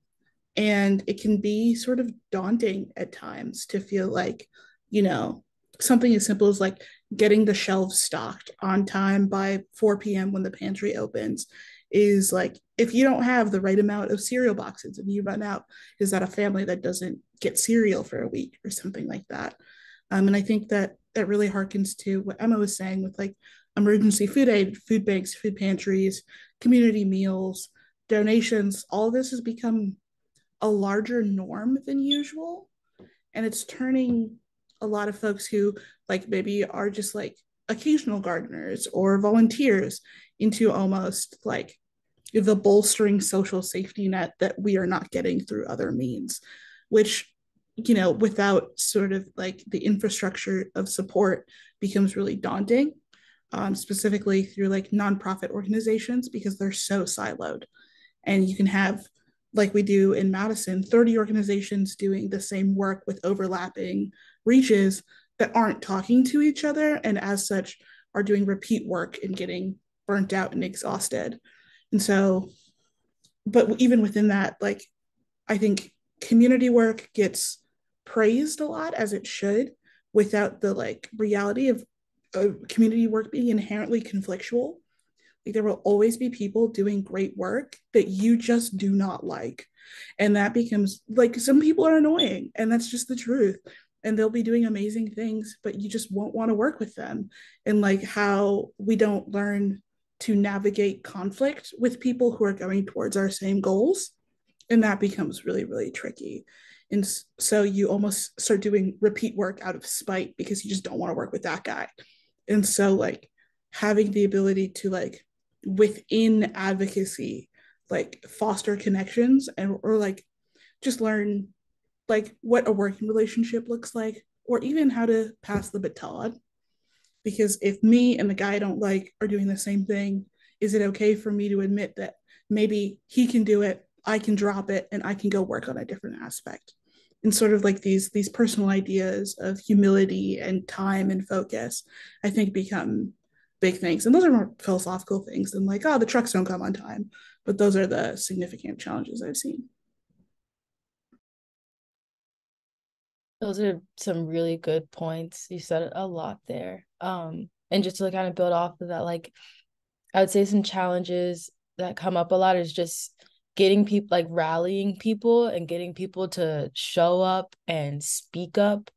and it can be sort of daunting at times to feel like you know, something as simple as like getting the shelves stocked on time by 4 p.m. when the pantry opens is like if you don't have the right amount of cereal boxes and you run out, is that a family that doesn't get cereal for a week or something like that? Um, and I think that that really harkens to what Emma was saying with like emergency food aid, food banks, food pantries, community meals, donations. All this has become a larger norm than usual. And it's turning a lot of folks who like maybe are just like occasional gardeners or volunteers into almost like the bolstering social safety net that we are not getting through other means which you know without sort of like the infrastructure of support becomes really daunting um, specifically through like nonprofit organizations because they're so siloed. And you can have like we do in madison 30 organizations doing the same work with overlapping reaches that aren't talking to each other and as such are doing repeat work and getting burnt out and exhausted. And so but even within that like i think community work gets praised a lot as it should without the like reality of, of community work being inherently conflictual like there will always be people doing great work that you just do not like. And that becomes like some people are annoying and that's just the truth. And they'll be doing amazing things but you just won't want to work with them. And like how we don't learn to navigate conflict with people who are going towards our same goals and that becomes really really tricky. And so you almost start doing repeat work out of spite because you just don't want to work with that guy. And so like having the ability to like within advocacy like foster connections and or like just learn like what a working relationship looks like, or even how to pass the baton. Because if me and the guy I don't like are doing the same thing, is it okay for me to admit that maybe he can do it, I can drop it, and I can go work on a different aspect? And sort of like these these personal ideas of humility and time and focus, I think become big things. And those are more philosophical things than like, oh, the trucks don't come on time. But those are the significant challenges I've seen. Those are some really good points. You said a lot there. Um, and just to kind of build off of that, like I would say some challenges that come up a lot is just getting people like rallying people and getting people to show up and speak up.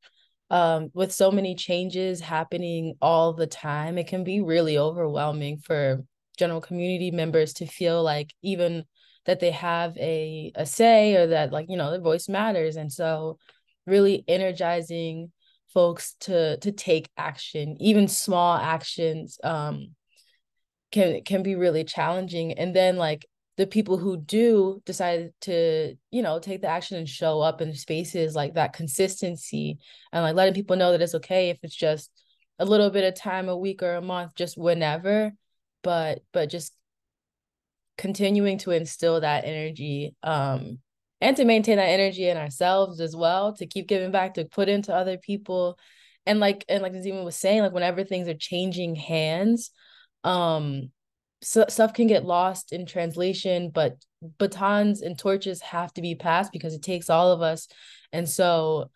Um, with so many changes happening all the time, it can be really overwhelming for general community members to feel like even that they have a a say or that like you know their voice matters. And so really energizing folks to to take action even small actions um can can be really challenging. And then like the people who do decide to you know take the action and show up in spaces like that consistency and like letting people know that it's okay if it's just a little bit of time a week or a month just whenever but but just continuing to instill that energy um and to maintain that energy in ourselves as well to keep giving back to put into other people. And like and like Nazima was saying like whenever things are changing hands um so, stuff can get lost in translation but batons and torches have to be passed because it takes all of us. And so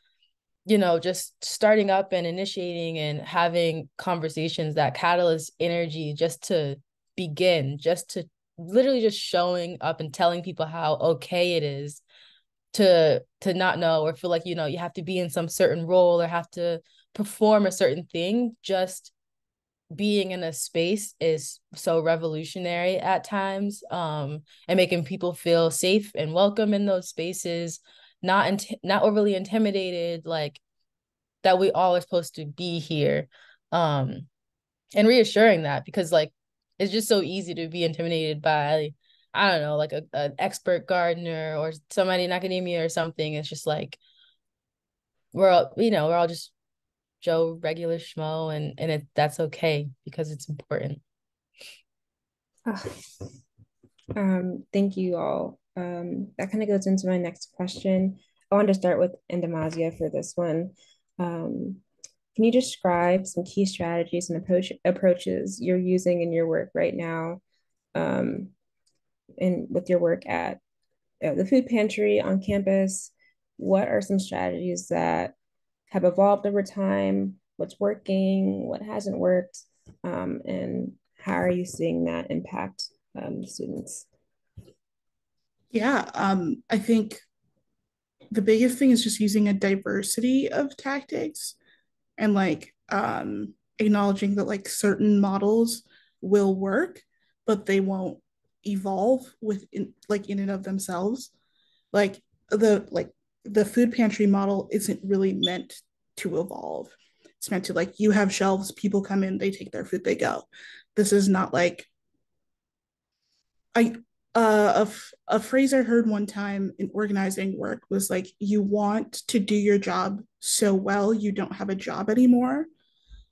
you know just starting up and initiating and having conversations that catalyst energy just to begin just to literally just showing up and telling people how okay it is to to not know or feel like you know you have to be in some certain role or have to perform a certain thing just being in a space is so revolutionary at times um and making people feel safe and welcome in those spaces not int- not overly intimidated like that we all are supposed to be here um and reassuring that because like it's just so easy to be intimidated by i don't know like a, an expert gardener or somebody in academia or something. It's just like we're all you know we're all just joe regular schmo and and it that's okay because it's important oh. um thank you all um that kind of goes into my next question i wanted to start with Indamasia for this one um can you describe some key strategies and approach approaches you're using in your work right now, um, and with your work at uh, the food pantry on campus? What are some strategies that have evolved over time? What's working? What hasn't worked? Um, and how are you seeing that impact um, students? Yeah, um, I think the biggest thing is just using a diversity of tactics and like um acknowledging that like certain models will work but they won't evolve within like in and of themselves like the like the food pantry model isn't really meant to evolve it's meant to like you have shelves people come in they take their food they go this is not like i uh, a, a phrase I heard one time in organizing work was like, you want to do your job so well, you don't have a job anymore,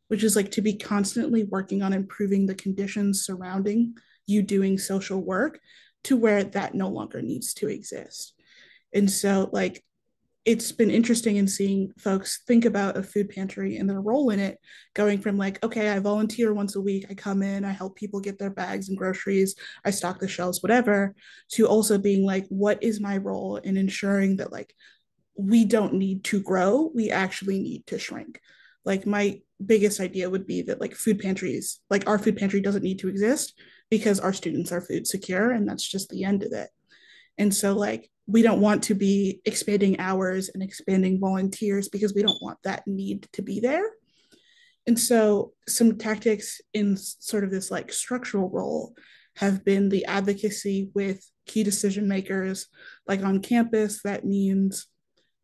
which is like to be constantly working on improving the conditions surrounding you doing social work to where that no longer needs to exist. And so, like, it's been interesting in seeing folks think about a food pantry and their role in it, going from like, okay, I volunteer once a week, I come in, I help people get their bags and groceries, I stock the shelves, whatever, to also being like, what is my role in ensuring that like we don't need to grow, we actually need to shrink. Like my biggest idea would be that like food pantries, like our food pantry doesn't need to exist because our students are food secure and that's just the end of it. And so like we don't want to be expanding hours and expanding volunteers because we don't want that need to be there. And so some tactics in sort of this like structural role have been the advocacy with key decision makers like on campus that means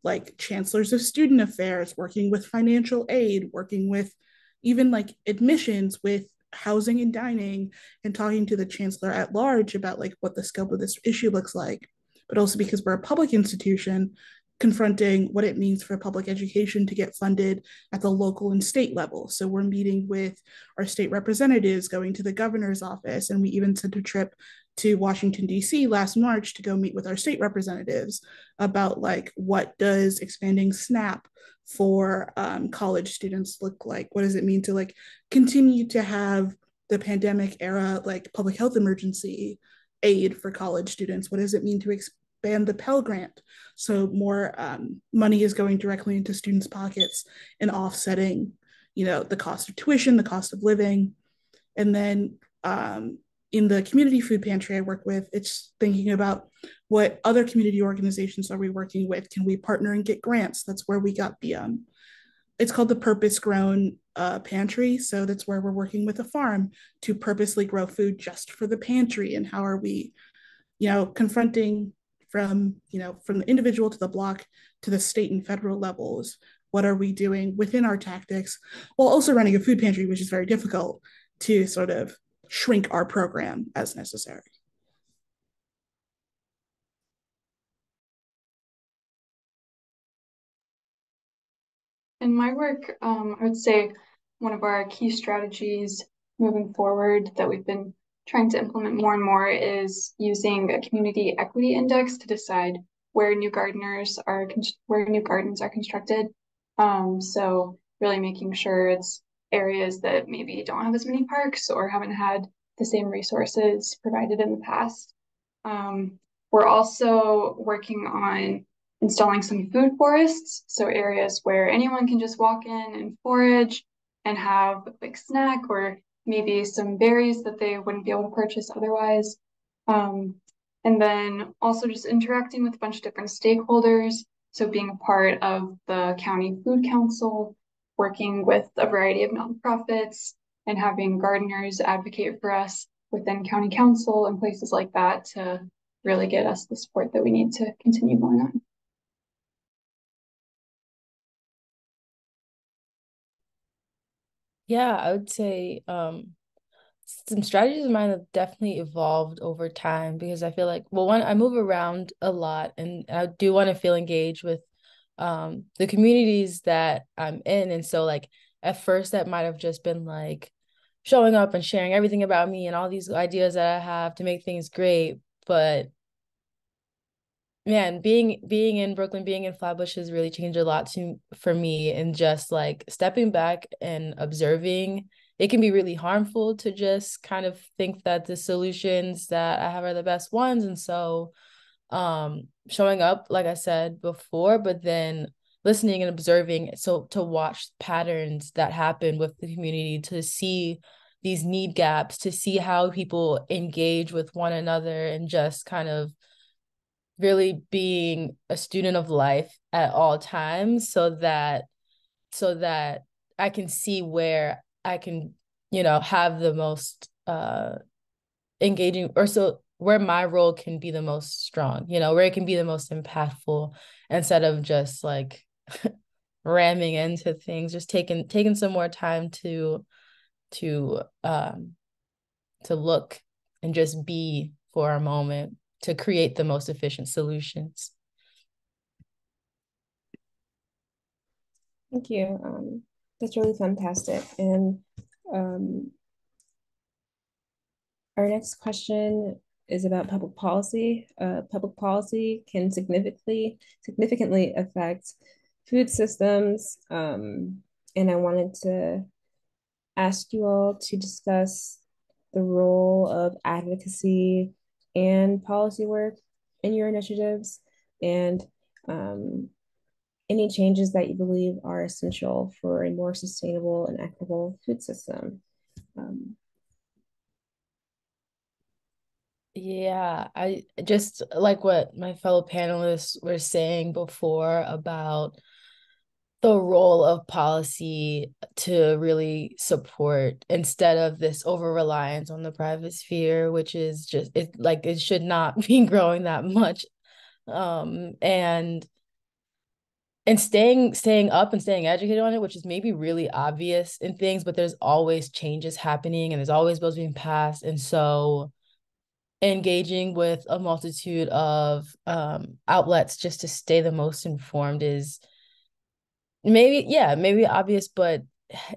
like chancellors of student affairs working with financial aid working with even like admissions with housing and dining and talking to the chancellor at large about like what the scope of this issue looks like but also because we're a public institution confronting what it means for public education to get funded at the local and state level. So we're meeting with our state representatives, going to the governor's office, and we even sent a trip to Washington D.C. last March to go meet with our state representatives about like what does expanding SNAP for um, college students look like? What does it mean to like continue to have the pandemic era like public health emergency aid for college students? What does it mean to expand the Pell Grant? So more um, money is going directly into students' pockets and offsetting, you know, the cost of tuition, the cost of living. And then um, in the community food pantry I work with, it's thinking about what other community organizations are we working with? Can we partner and get grants? That's where we got the um, it's called the purpose grown uh, pantry. So that's where we're working with a farm to purposely grow food just for the pantry. And how are we, you know, confronting from, you know, from the individual to the block to the state and federal levels? What are we doing within our tactics while also running a food pantry, which is very difficult to sort of shrink our program as necessary. In my work, um, I would say one of our key strategies moving forward that we've been trying to implement more and more is using a community equity index to decide where new gardeners are where new gardens are constructed. Um, so really making sure it's areas that maybe don't have as many parks or haven't had the same resources provided in the past. Um, we're also working on installing some food forests, so areas where anyone can just walk in and forage and have a quick snack or maybe some berries that they wouldn't be able to purchase otherwise. Um, and then also just interacting with a bunch of different stakeholders. So being a part of the county food council, working with a variety of nonprofits, and having gardeners advocate for us within county council and places like that to really get us the support that we need to continue going on. Yeah, I would say um, some strategies of mine have definitely evolved over time because I feel like, well, one, I move around a lot and I do want to feel engaged with um, the communities that I'm in. And so, like, at first, that might have just been like showing up and sharing everything about me and all these ideas that I have to make things great. But man being being in brooklyn being in flatbush has really changed a lot to for me and just like stepping back and observing. It can be really harmful to just kind of think that the solutions that i have are the best ones and so um showing up like i said before but then listening and observing so to watch patterns that happen with the community to see these need gaps to see how people engage with one another and just kind of really being a student of life at all times so that so that I can see where I can, you know, have the most uh engaging or so where my role can be the most strong, you know, where it can be the most impactful instead of just like ramming into things, just taking taking some more time to to um to look and just be for a moment to create the most efficient solutions. Thank you. Um, that's really fantastic. And um, our next question is about public policy. Uh, public policy can significantly significantly affect food systems. Um, and I wanted to ask you all to discuss the role of advocacy and policy work in your initiatives and um, any changes that you believe are essential for a more sustainable and equitable food system. Um, yeah, I just like what my fellow panelists were saying before about the role of policy to really support instead of this over reliance on the private sphere which is just it like it should not be growing that much. Um and and staying staying up and staying educated on it which is maybe really obvious in things but there's always changes happening and there's always bills being passed. And so engaging with a multitude of um outlets just to stay the most informed is maybe yeah maybe obvious but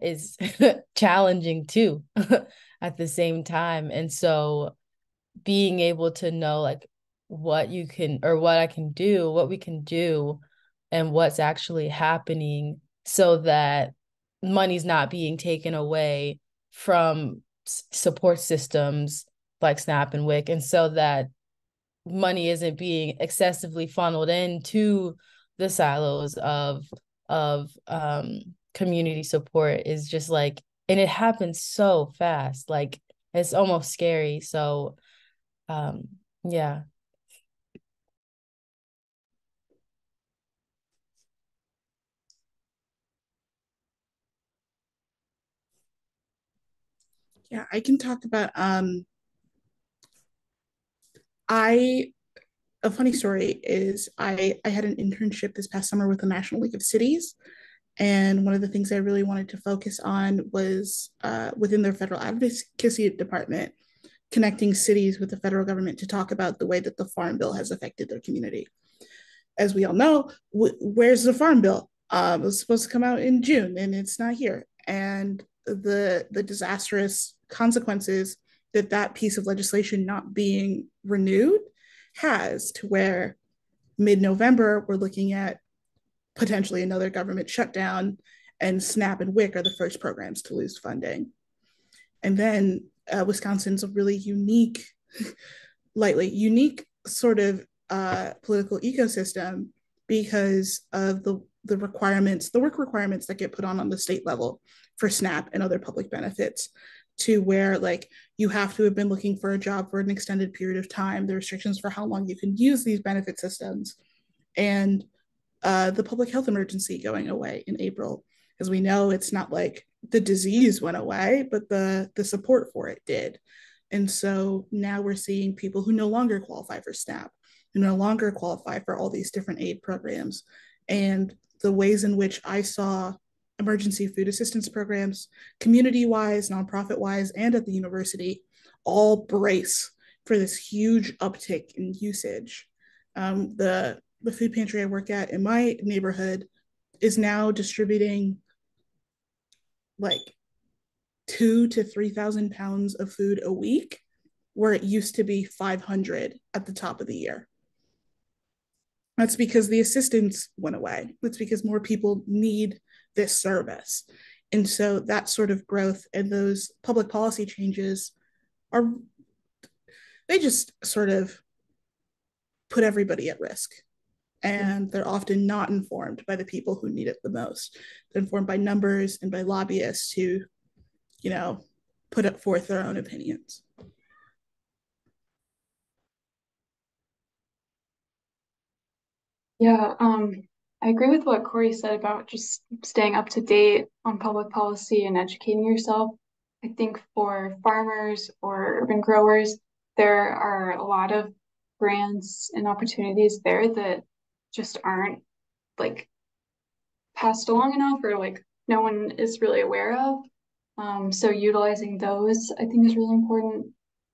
is challenging too at the same time. And so being able to know like what you can or what I can do what we can do and what's actually happening so that money's not being taken away from support systems like SNAP and WIC and so that money isn't being excessively funneled into the silos of of um community support is just like and it happens so fast like it's almost scary so um yeah. Yeah i can talk about um i a funny story is I, I had an internship this past summer with the National League of Cities. And one of the things I really wanted to focus on was uh, within their federal advocacy department, connecting cities with the federal government to talk about the way that the Farm Bill has affected their community. As we all know, where's the Farm Bill? Um, it was supposed to come out in June and it's not here. And the, the disastrous consequences that that piece of legislation not being renewed has to where mid November, we're looking at potentially another government shutdown, and SNAP and WIC are the first programs to lose funding. And then uh, Wisconsin's a really unique, lightly unique sort of uh, political ecosystem because of the the requirements, the work requirements that get put on on the state level for SNAP and other public benefits to where like you have to have been looking for a job for an extended period of time the restrictions for how long you can use these benefit systems and uh, the public health emergency going away in april as we know it's not like the disease went away, but the the support for it did. And so now we're seeing people who no longer qualify for SNAP, who no longer qualify for all these different aid programs. And the ways in which I saw emergency food assistance programs, community wise, nonprofit wise, and at the university, all brace for this huge uptick in usage. Um, the, the food pantry I work at in my neighborhood is now distributing like two to 3,000 pounds of food a week, where it used to be 500 at the top of the year. That's because the assistance went away. That's because more people need this service. And so that sort of growth and those public policy changes are, they just sort of put everybody at risk. And they're often not informed by the people who need it the most. They're informed by numbers and by lobbyists who, you know, put up forth their own opinions. Yeah, um, I agree with what Corey said about just staying up to date on public policy and educating yourself. I think for farmers or urban growers, there are a lot of grants and opportunities there that just aren't like passed along enough or like no one is really aware of. Um, so utilizing those, I think, is really important.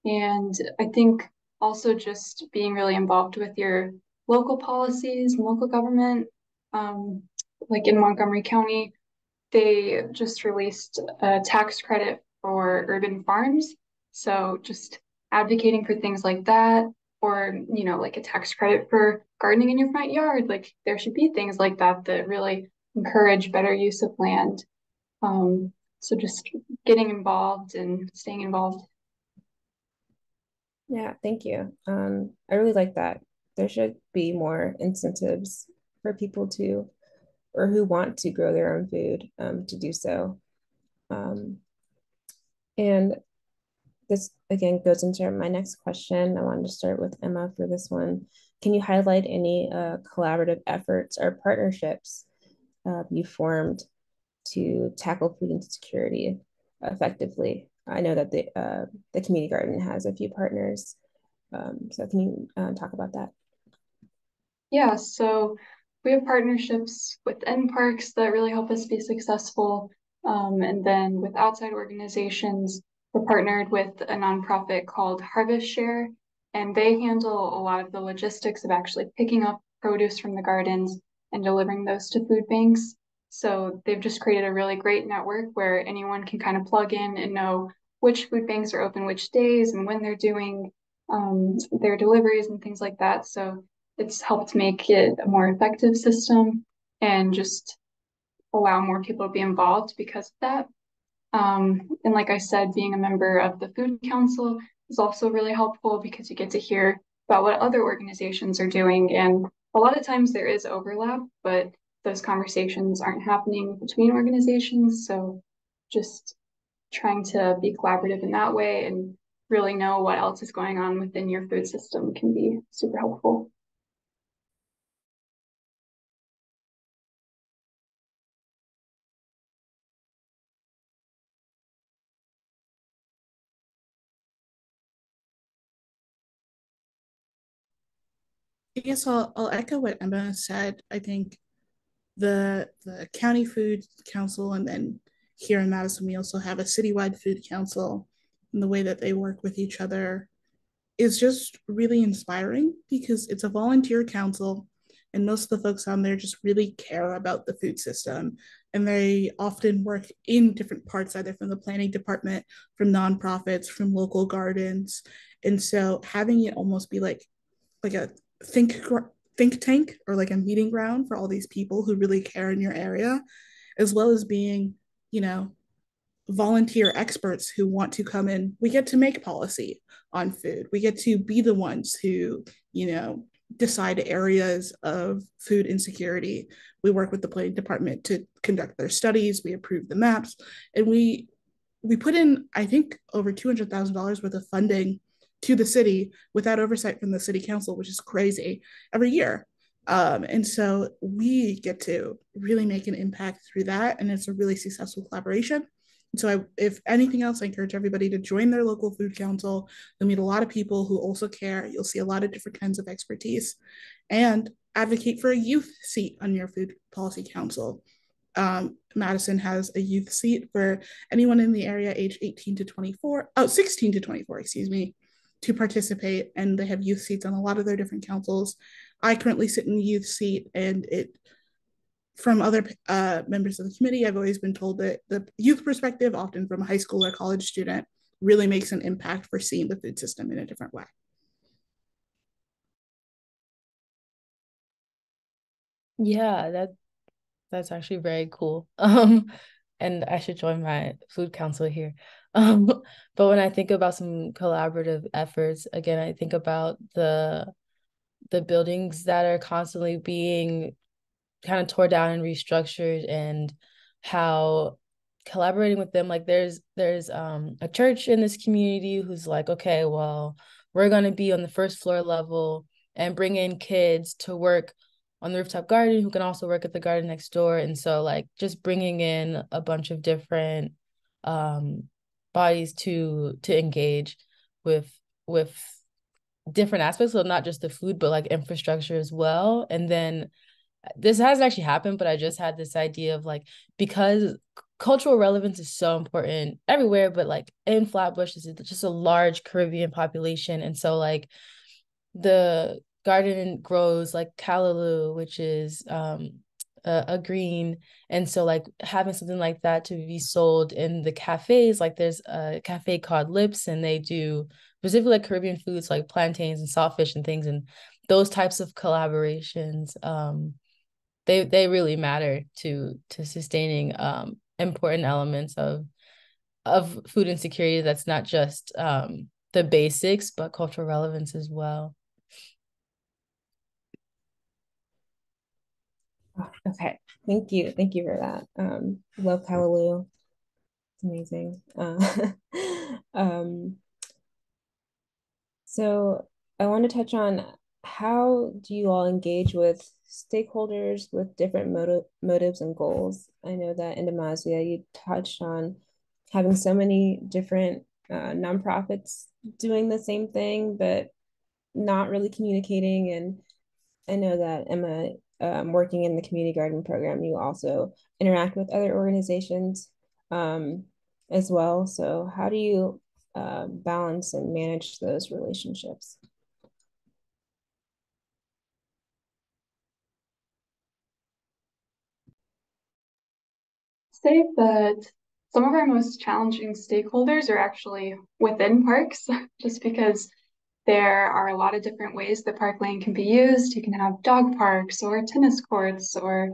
And I think also just being really involved with your local policies, local government, um, like in Montgomery County, they just released a tax credit for urban farms. So just advocating for things like that, or you know, like a tax credit for gardening in your front yard. Like there should be things like that that really encourage better use of land. Um, so just getting involved and staying involved. Yeah, thank you. Um, I really like that. There should be more incentives for people to or who want to grow their own food um, to do so. Um, and this again goes into my next question. I wanted to start with Emma for this one. Can you highlight any uh, collaborative efforts or partnerships uh, you formed to tackle food insecurity effectively? I know that the uh, the community garden has a few partners. Um, so can you uh, talk about that? Yeah, so we have partnerships within parks that really help us be successful. Um, and then with outside organizations, we're partnered with a nonprofit called Harvest Share, and they handle a lot of the logistics of actually picking up produce from the gardens and delivering those to food banks. So they've just created a really great network where anyone can kind of plug in and know which food banks are open which days and when they're doing um, their deliveries and things like that. So it's helped make it a more effective system and just allow more people to be involved because of that. Um, and like I said, being a member of the Food Council is also really helpful because you get to hear about what other organizations are doing. And a lot of times there is overlap, but those conversations aren't happening between organizations. So just trying to be collaborative in that way and really know what else is going on within your food system can be super helpful. Guess I'll, I'll echo what Emma said. I think the the county food council and then here in Madison we also have a citywide food council and the way that they work with each other is just really inspiring because it's a volunteer council and most of the folks on there just really care about the food system and they often work in different parts either from the planning department from nonprofits from local gardens and so having it almost be like like a think think tank or like a meeting ground for all these people who really care in your area as well as being you know volunteer experts who want to come in. We get to make policy on food. We get to be the ones who you know decide areas of food insecurity. We work with the planning department to conduct their studies. We approve the maps. And we we put in i think over $200000 worth of funding to the city without oversight from the city council, which is crazy every year. Um, and so we get to really make an impact through that. And it's a really successful collaboration. so I, if anything else, I encourage everybody to join their local food council. You'll meet a lot of people who also care. You'll see a lot of different kinds of expertise and advocate for a youth seat on your food policy council. Um, Madison has a youth seat for anyone in the area age 18 to 24, oh, 16 to 24, excuse me, to participate. And they have youth seats on a lot of their different councils. I currently sit in the youth seat and it from other uh, members of the committee, I've always been told that the youth perspective, often from a high school or college student, really makes an impact for seeing the food system in a different way. Yeah, that that's actually very cool. Um, and I should join my food council here. Um, but when I think about some collaborative efforts, again, I think about the the buildings that are constantly being kind of tore down and restructured and how collaborating with them like there's there's um a church in this community who's like okay well we're going to be on the first floor level and bring in kids to work on the rooftop garden who can also work at the garden next door. And so like just bringing in a bunch of different um bodies to to engage with with different aspects. So not just the food but like infrastructure as well. And then this hasn't actually happened, but I just had this idea of like because cultural relevance is so important everywhere, but like in Flatbush is just a large Caribbean population, and so like the garden grows like callaloo, which is um a, a green, and so like having something like that to be sold in the cafes, like there's a cafe called Lips, and they do specifically like Caribbean foods like plantains and saltfish and things, and those types of collaborations um they they really matter to to sustaining um important elements of of food insecurity that's not just um the basics but cultural relevance as well oh, okay. Thank you. Thank you for that. Um love callaloo it's amazing. Uh, um so i want to touch on how do you all engage with stakeholders with different motive, motives and goals? I know that in Demasia, you touched on having so many different uh, nonprofits doing the same thing, but not really communicating. And I know that Emma, um, working in the community garden program, you also interact with other organizations um, as well. So, how do you uh, balance and manage those relationships? say that some of our most challenging stakeholders are actually within parks, just because there are a lot of different ways that park lane can be used. You can have dog parks or tennis courts or,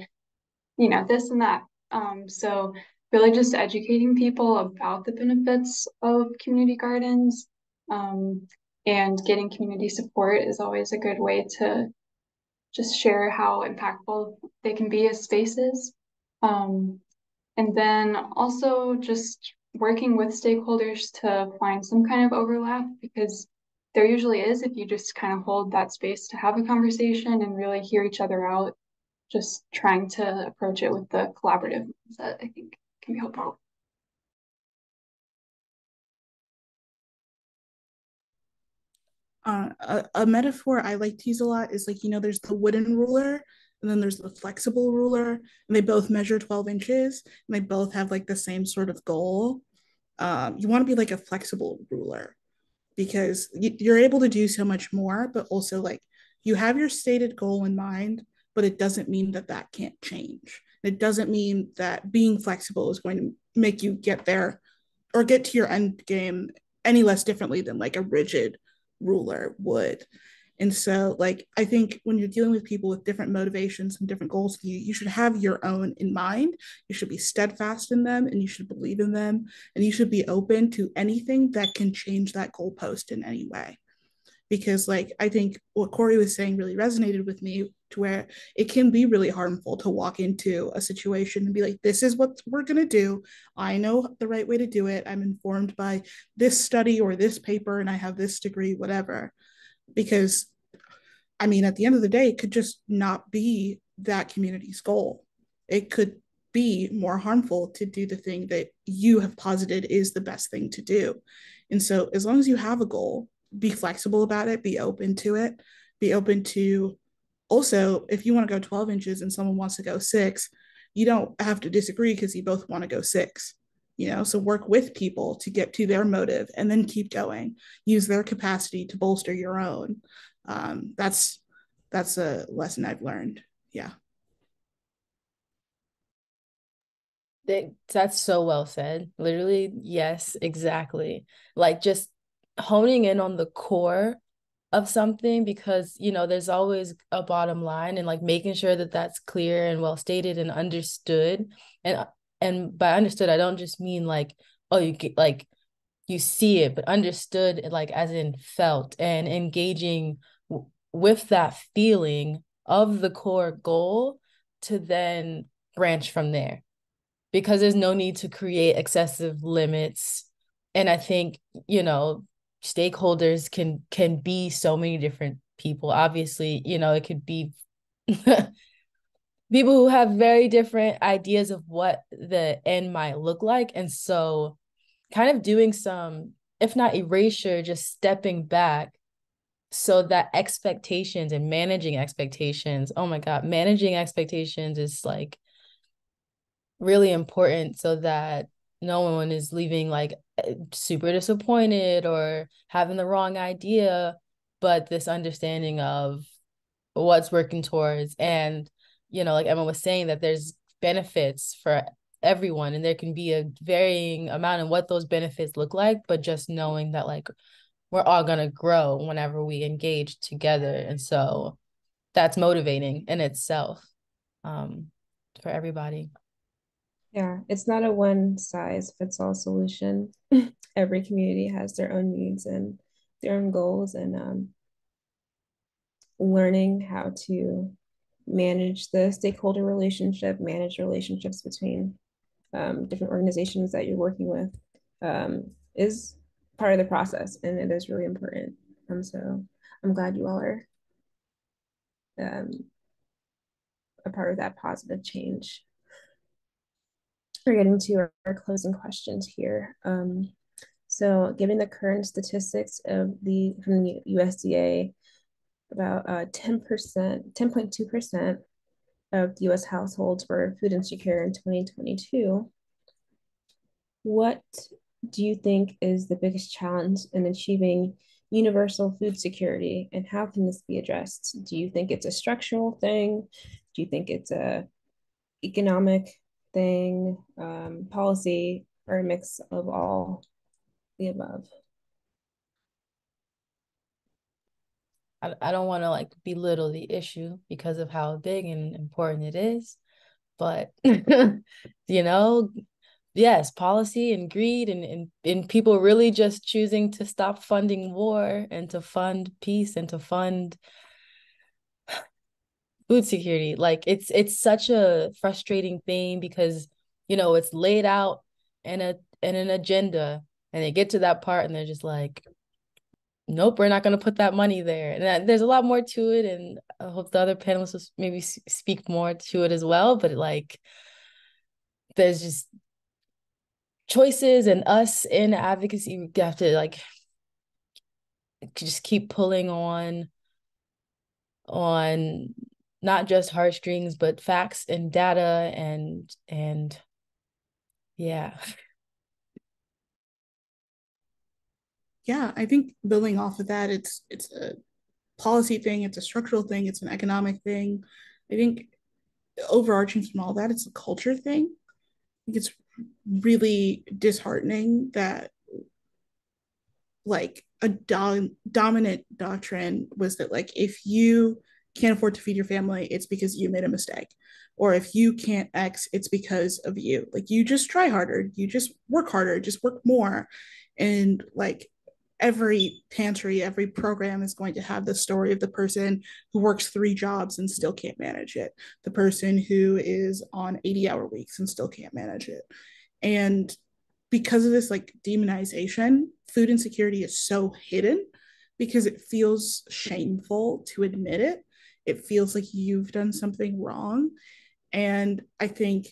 you know, this and that. Um, so really just educating people about the benefits of community gardens um, and getting community support is always a good way to just share how impactful they can be as spaces. Um, and then also just working with stakeholders to find some kind of overlap because there usually is if you just kind of hold that space to have a conversation and really hear each other out, just trying to approach it with the collaborative that I think can be helpful. Uh, a, a metaphor I like to use a lot is like, you know, there's the wooden ruler and then there's the flexible ruler and they both measure 12 inches and they both have like the same sort of goal um, you want to be like a flexible ruler because you're able to do so much more but also like you have your stated goal in mind but it doesn't mean that that can't change. It doesn't mean that being flexible is going to make you get there or get to your end game any less differently than like a rigid ruler would and so, like, I think when you're dealing with people with different motivations and different goals, you, you should have your own in mind. You should be steadfast in them and you should believe in them. And you should be open to anything that can change that goalpost in any way. Because, like, I think what Corey was saying really resonated with me to where it can be really harmful to walk into a situation and be like, this is what we're going to do. I know the right way to do it. I'm informed by this study or this paper, and I have this degree, whatever because I mean, at the end of the day, it could just not be that community's goal. It could be more harmful to do the thing that you have posited is the best thing to do. And so, as long as you have a goal, be flexible about it, be open to it, be open to also, if you want to go 12 inches and someone wants to go six, you don't have to disagree because you both want to go six. You know, so work with people to get to their motive and then keep going. Use their capacity to bolster your own. Um, that's that's a lesson I've learned. Yeah. that, That's so well said. Literally, yes, exactly. Like just honing in on the core of something because you know there's always a bottom line and like making sure that that's clear and well stated and understood and and by understood i don't just mean like oh you get like you see it but understood like as in felt and engaging with that feeling of the core goal to then branch from there. Because there's no need to create excessive limits and i think you know stakeholders can can be so many different people. Obviously you know it could be people who have very different ideas of what the end might look like. And so kind of doing some if not erasure just stepping back so that expectations and managing expectations oh my god managing expectations is like really important so that no one is leaving like eh, super disappointed or having the wrong idea but this understanding of what's working towards. And you know like emma was saying that there's benefits for everyone and there can be a varying amount of what those benefits look like but just knowing that like we're all going to grow whenever we engage together and so that's motivating in itself um for everybody yeah, it's not a one size fits all solution. Every community has their own needs and their own goals, and um, learning how to manage the stakeholder relationship, manage relationships between um, different organizations that you're working with um, is part of the process, and it is really important. Um, so I'm glad you all are um, a part of that positive change we're getting to our, our closing questions here. Um, so given the current statistics of the from the USDA, about uh, 10%, 10.2% of US households were food insecure in 2022. What do you think is the biggest challenge in achieving universal food security and how can this be addressed? Do you think it's a structural thing? Do you think it's a economic thing, um, policy, or a mix of all the above? I, I don't want to like belittle the issue because of how big and important it is. But, you know, yes, policy and greed and, and, and people really just choosing to stop funding war and to fund peace and to fund food security like it's it's such a frustrating thing because you know it's laid out in a in an agenda and they get to that part and they're just like nope we're not going to put that money there. And that, there's a lot more to it and i hope the other panelists will maybe speak more to it as well but like there's just choices and us in advocacy we have to like just keep pulling on on not just heartstrings but facts and data and and yeah yeah i think building off of that it's it's a policy thing it's a structural thing it's an economic thing i think overarching from all that it's a culture thing i think it's really disheartening that like a do- dominant doctrine was that like if you can't afford to feed your family, it's because you made a mistake. Or if you can't X, it's because of you. Like you just try harder, you just work harder, just work more. And like every pantry, every program is going to have the story of the person who works three jobs and still can't manage it, the person who is on 80 hour weeks and still can't manage it. And because of this like demonization, food insecurity is so hidden because it feels shameful to admit it it feels like you've done something wrong. And I think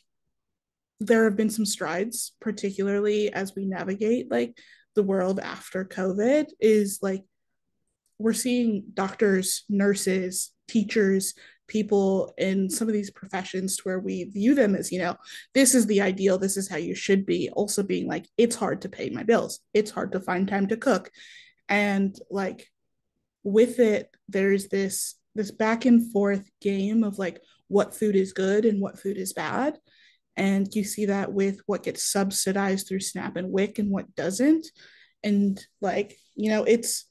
there have been some strides, particularly as we navigate like the world after COVID, is like we're seeing doctors, nurses, teachers, people in some of these professions to where we view them as, you know, this is the ideal, this is how you should be. Also being like, it's hard to pay my bills, it's hard to find time to cook. And like with it, there's this this back and forth game of like what food is good and what food is bad. And you see that with what gets subsidized through SNAP and WIC and what doesn't. And like, you know, it's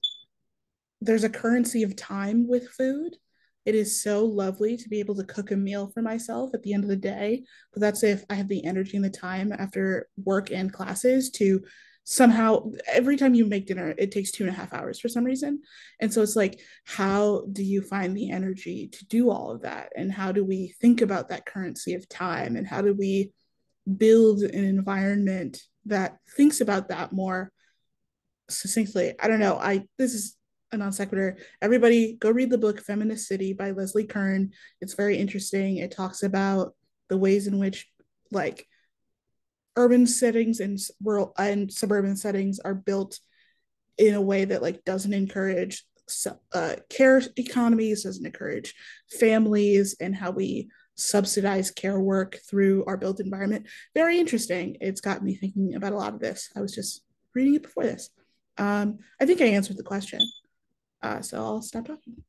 there's a currency of time with food. It is so lovely to be able to cook a meal for myself at the end of the day. But that's if I have the energy and the time after work and classes to somehow every time you make dinner it takes two and a half hours for some reason. And so it's like how do you find the energy to do all of that? And how do we think about that currency of time? And how do we build an environment that thinks about that more succinctly? I don't know. I this is a non sequitur. Everybody go read the book feminist city by leslie kern. It's very interesting. It talks about the ways in which like urban settings and rural and suburban settings are built in a way that like doesn't encourage uh, care economies, doesn't encourage families, and how we subsidize care work through our built environment. Very interesting. It's got me thinking about a lot of this. I was just reading it before this. Um, I think I answered the question. Uh, so I'll stop talking.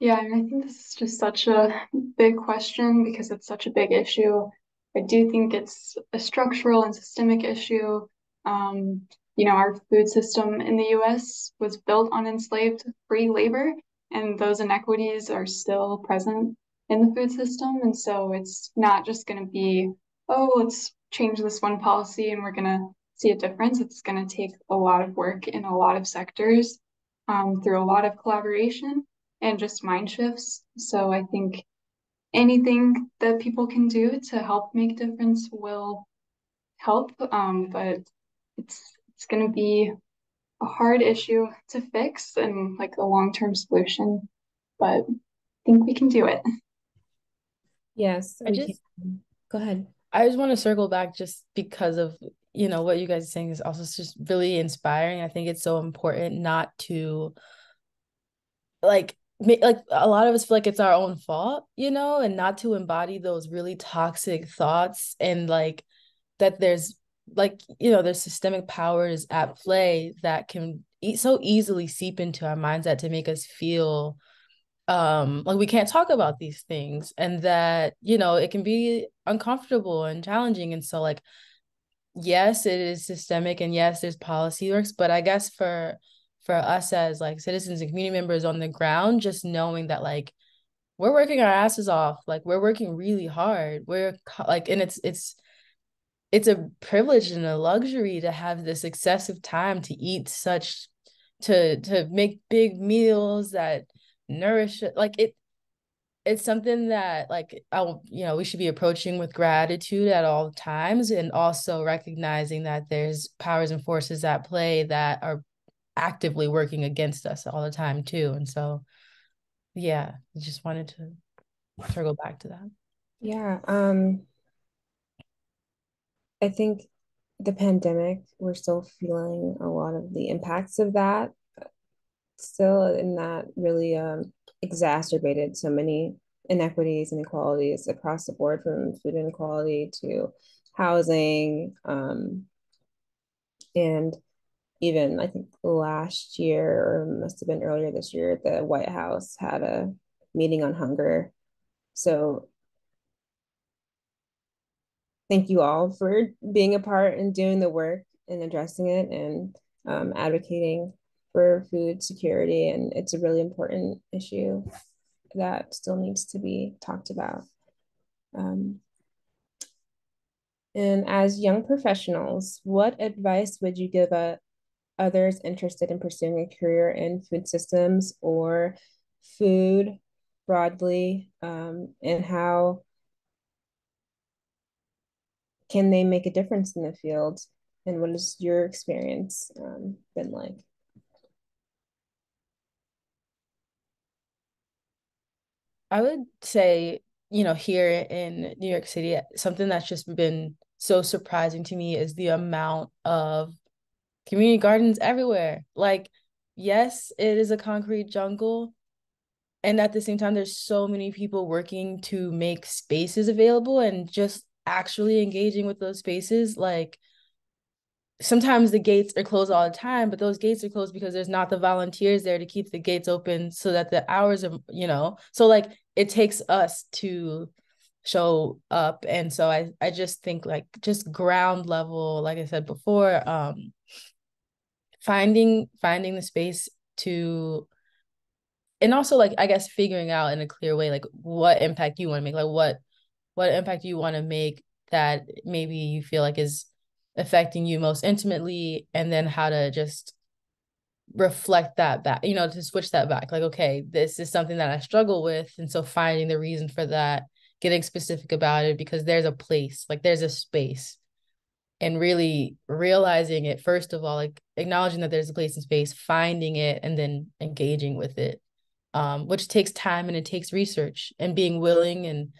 Yeah, and I think this is just such a big question because it's such a big issue. I do think it's a structural and systemic issue. Um, you know, our food system in the US was built on enslaved free labor, and those inequities are still present in the food system. And so it's not just going to be, oh, let's change this one policy and we're going to see a difference. It's going to take a lot of work in a lot of sectors um, through a lot of collaboration and just mind shifts. So I think anything that people can do to help make difference will help. Um, but it's it's going to be a hard issue to fix and like a long term solution. But I think we can do it. Yes, I just can. go ahead. I just want to circle back just because of you know what you guys are saying is also just really inspiring. I think it's so important not to like like a lot of us feel like it's our own fault, you know, and not to embody those really toxic thoughts and like that there's like you know there's systemic powers at play that can e- so easily seep into our mindset to make us feel um like we can't talk about these things and that you know it can be uncomfortable and challenging. And so like yes it is systemic and yes there's policy works but i guess for for us as like citizens and community members on the ground just knowing that like we're working our asses off like we're working really hard. We're like and it's it's it's a privilege and a luxury to have this excessive time to eat such to to make big meals that nourish like it it's something that like I'll, you know we should be approaching with gratitude at all times and also recognizing that there's powers and forces at play that are actively working against us all the time too and so yeah i just wanted to circle back to that. Yeah um i think the pandemic we're still feeling a lot of the impacts of that still and that really um exacerbated so many inequities and inequalities across the board from food inequality to housing um and even I think last year or must have been earlier this year, the White House had a meeting on hunger. So thank you all for being a part and doing the work and addressing it and um, advocating for food security. And it's a really important issue that still needs to be talked about. Um, and as young professionals, what advice would you give a, others interested in pursuing a career in food systems or food broadly um, and how can they make a difference in the field? And what has your experience um, been like? I would say, you know, here in New York City, something that's just been so surprising to me is the amount of community gardens everywhere. Like, yes, it is a concrete jungle. And at the same time, there's so many people working to make spaces available and just actually engaging with those spaces. Like, sometimes the gates are closed all the time, but those gates are closed because there's not the volunteers there to keep the gates open so that the hours of, you know, so like it takes us to show up. And so I I just think like just ground level, like I said before, um finding finding the space to and also like I guess figuring out in a clear way like what impact you want to make, like what what impact you want to make that maybe you feel like is affecting you most intimately and then how to just reflect that back you know to switch that back like okay this is something that i struggle with and so finding the reason for that getting specific about it because there's a place like there's a space and really realizing it first of all like acknowledging that there's a place and space finding it and then engaging with it um, which takes time and it takes research and being willing and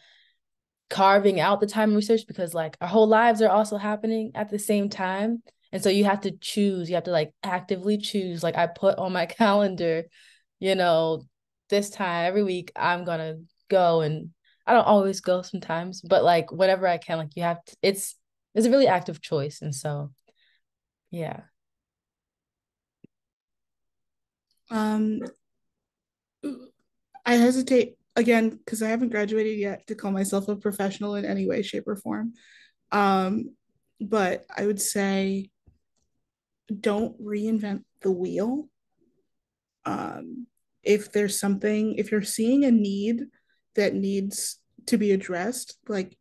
carving out the time and research because like our whole lives are also happening at the same time. And so you have to choose you have to like actively choose like i put on my calendar you know this time every week i'm gonna go. And i don't always go sometimes but like whenever i can like you have to it's it's a really active choice. And so yeah um i hesitate again because I haven't graduated yet to call myself a professional in any way, shape, or form. Um, but I would say don't reinvent the wheel. Um, if there's something, if you're seeing a need that needs to be addressed, like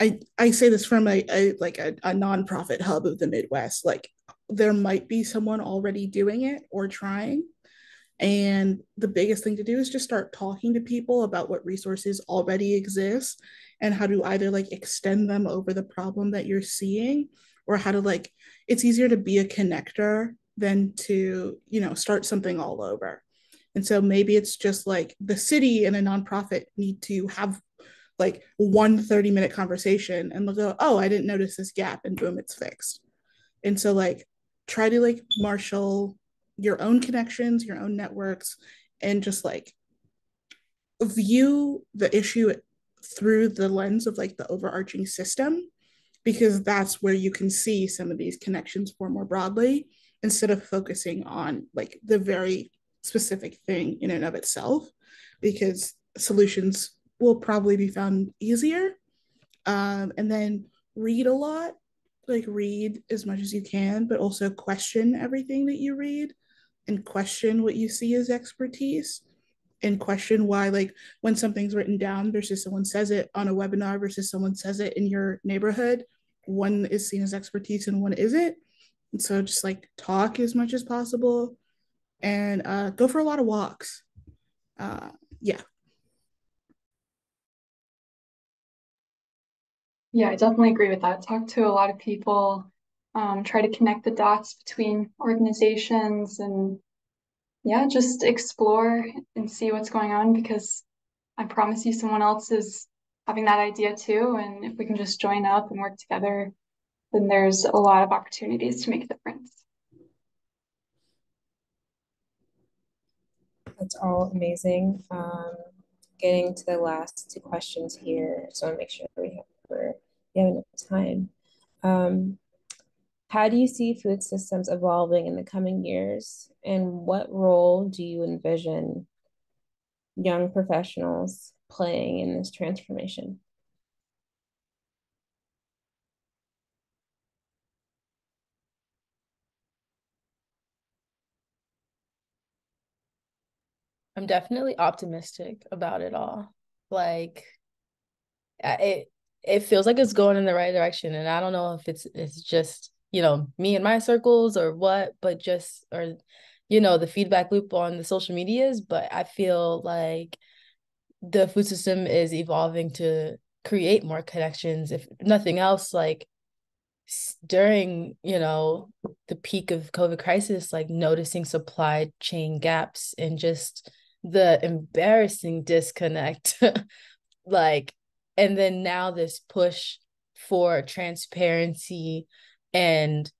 I, I say this from a, a like a, a nonprofit hub of the Midwest, like there might be someone already doing it or trying and the biggest thing to do is just start talking to people about what resources already exist and how to either like extend them over the problem that you're seeing or how to like it's easier to be a connector than to, you know, start something all over. And so maybe it's just like the city and a nonprofit need to have like one 30 minute conversation and they'll go, oh, I didn't notice this gap and boom, it's fixed. And so like try to like marshal your own connections, your own networks, and just like view the issue through the lens of like the overarching system because that's where you can see some of these connections for more broadly instead of focusing on like the very specific thing in and of itself because solutions will probably be found easier. Um, and then read a lot like read as much as you can but also question everything that you read and question what you see as expertise and question why like when something's written down versus someone says it on a webinar versus someone says it in your neighborhood one is seen as expertise and one isn't. And so just like talk as much as possible and uh, go for a lot of walks. Uh, yeah. Yeah i definitely agree with that. Talk to a lot of people um, try to connect the dots between organizations and yeah, just explore and see what's going on because I promise you someone else is having that idea too. And if we can just join up and work together, then there's a lot of opportunities to make a difference. That's all amazing. Um, getting to the last two questions here, so I want to make sure we have, we have enough time. Um, how do you see food systems evolving in the coming years? And what role do you envision young professionals playing in this transformation? I'm definitely optimistic about it all. Like it it feels like it's going in the right direction and I don't know if it's it's just you know me and my circles or what but just or you know the feedback loop on the social medias but i feel like the food system is evolving to create more connections if nothing else like during you know the peak of covid crisis like noticing supply chain gaps and just the embarrassing disconnect like and then now this push for transparency and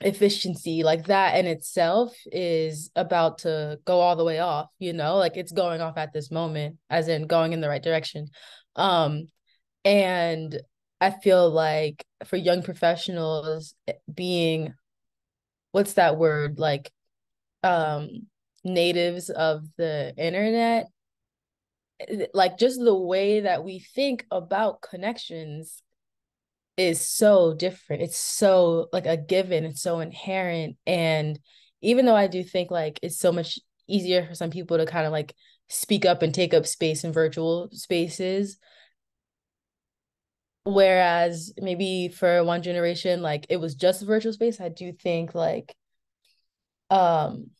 efficiency like that in itself is about to go all the way off you know like it's going off at this moment as in going in the right direction. Um and i feel like for young professionals eh, being what's that word? Like um natives of the internet eh, like just the way that we think about connections is so different. It's so like a given, it's so inherent. And even though I do think like it's so much easier for some people to kind of like speak up and take up space in virtual spaces. Whereas maybe for one generation, like it was just a virtual space, I do think like um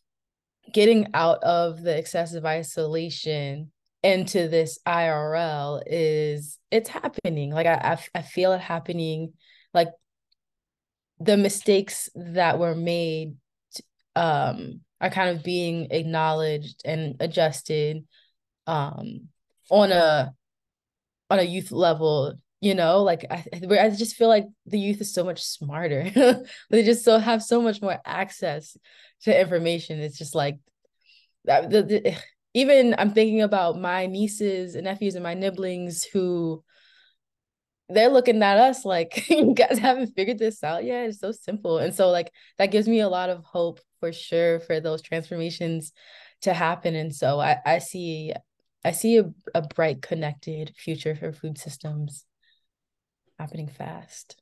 getting out of the excessive isolation into this IRL is it's happening. Like I, I, feel it happening. Like the mistakes that were made um are kind of being acknowledged and adjusted um on a on a youth level you know like I, I just feel like the youth is so much smarter they just so have so much more access to information it's just like that the, the, even I'm thinking about my nieces and nephews and my nibblings who they're looking at us like you guys haven't figured this out yet. It's so simple. And so like that gives me a lot of hope for sure for those transformations to happen. And so I, I see I see a, a bright connected future for food systems happening fast.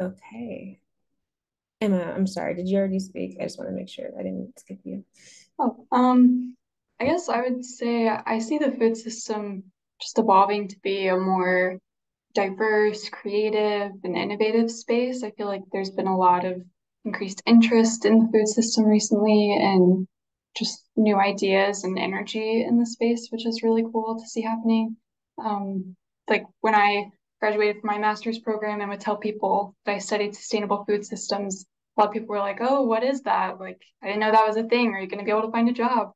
Okay. Emma, I'm sorry. Did you already speak? I just want to make sure I didn't skip you. Oh, um, I guess I would say I see the food system just evolving to be a more diverse, creative, and innovative space. I feel like there's been a lot of increased interest in the food system recently and just new ideas and energy in the space, which is really cool to see happening. Um, like when I graduated from my master's program and would tell people that I studied sustainable food systems, a lot of people were like, "Oh, what is that? Like, I didn't know that was a thing. Are you going to be able to find a job?"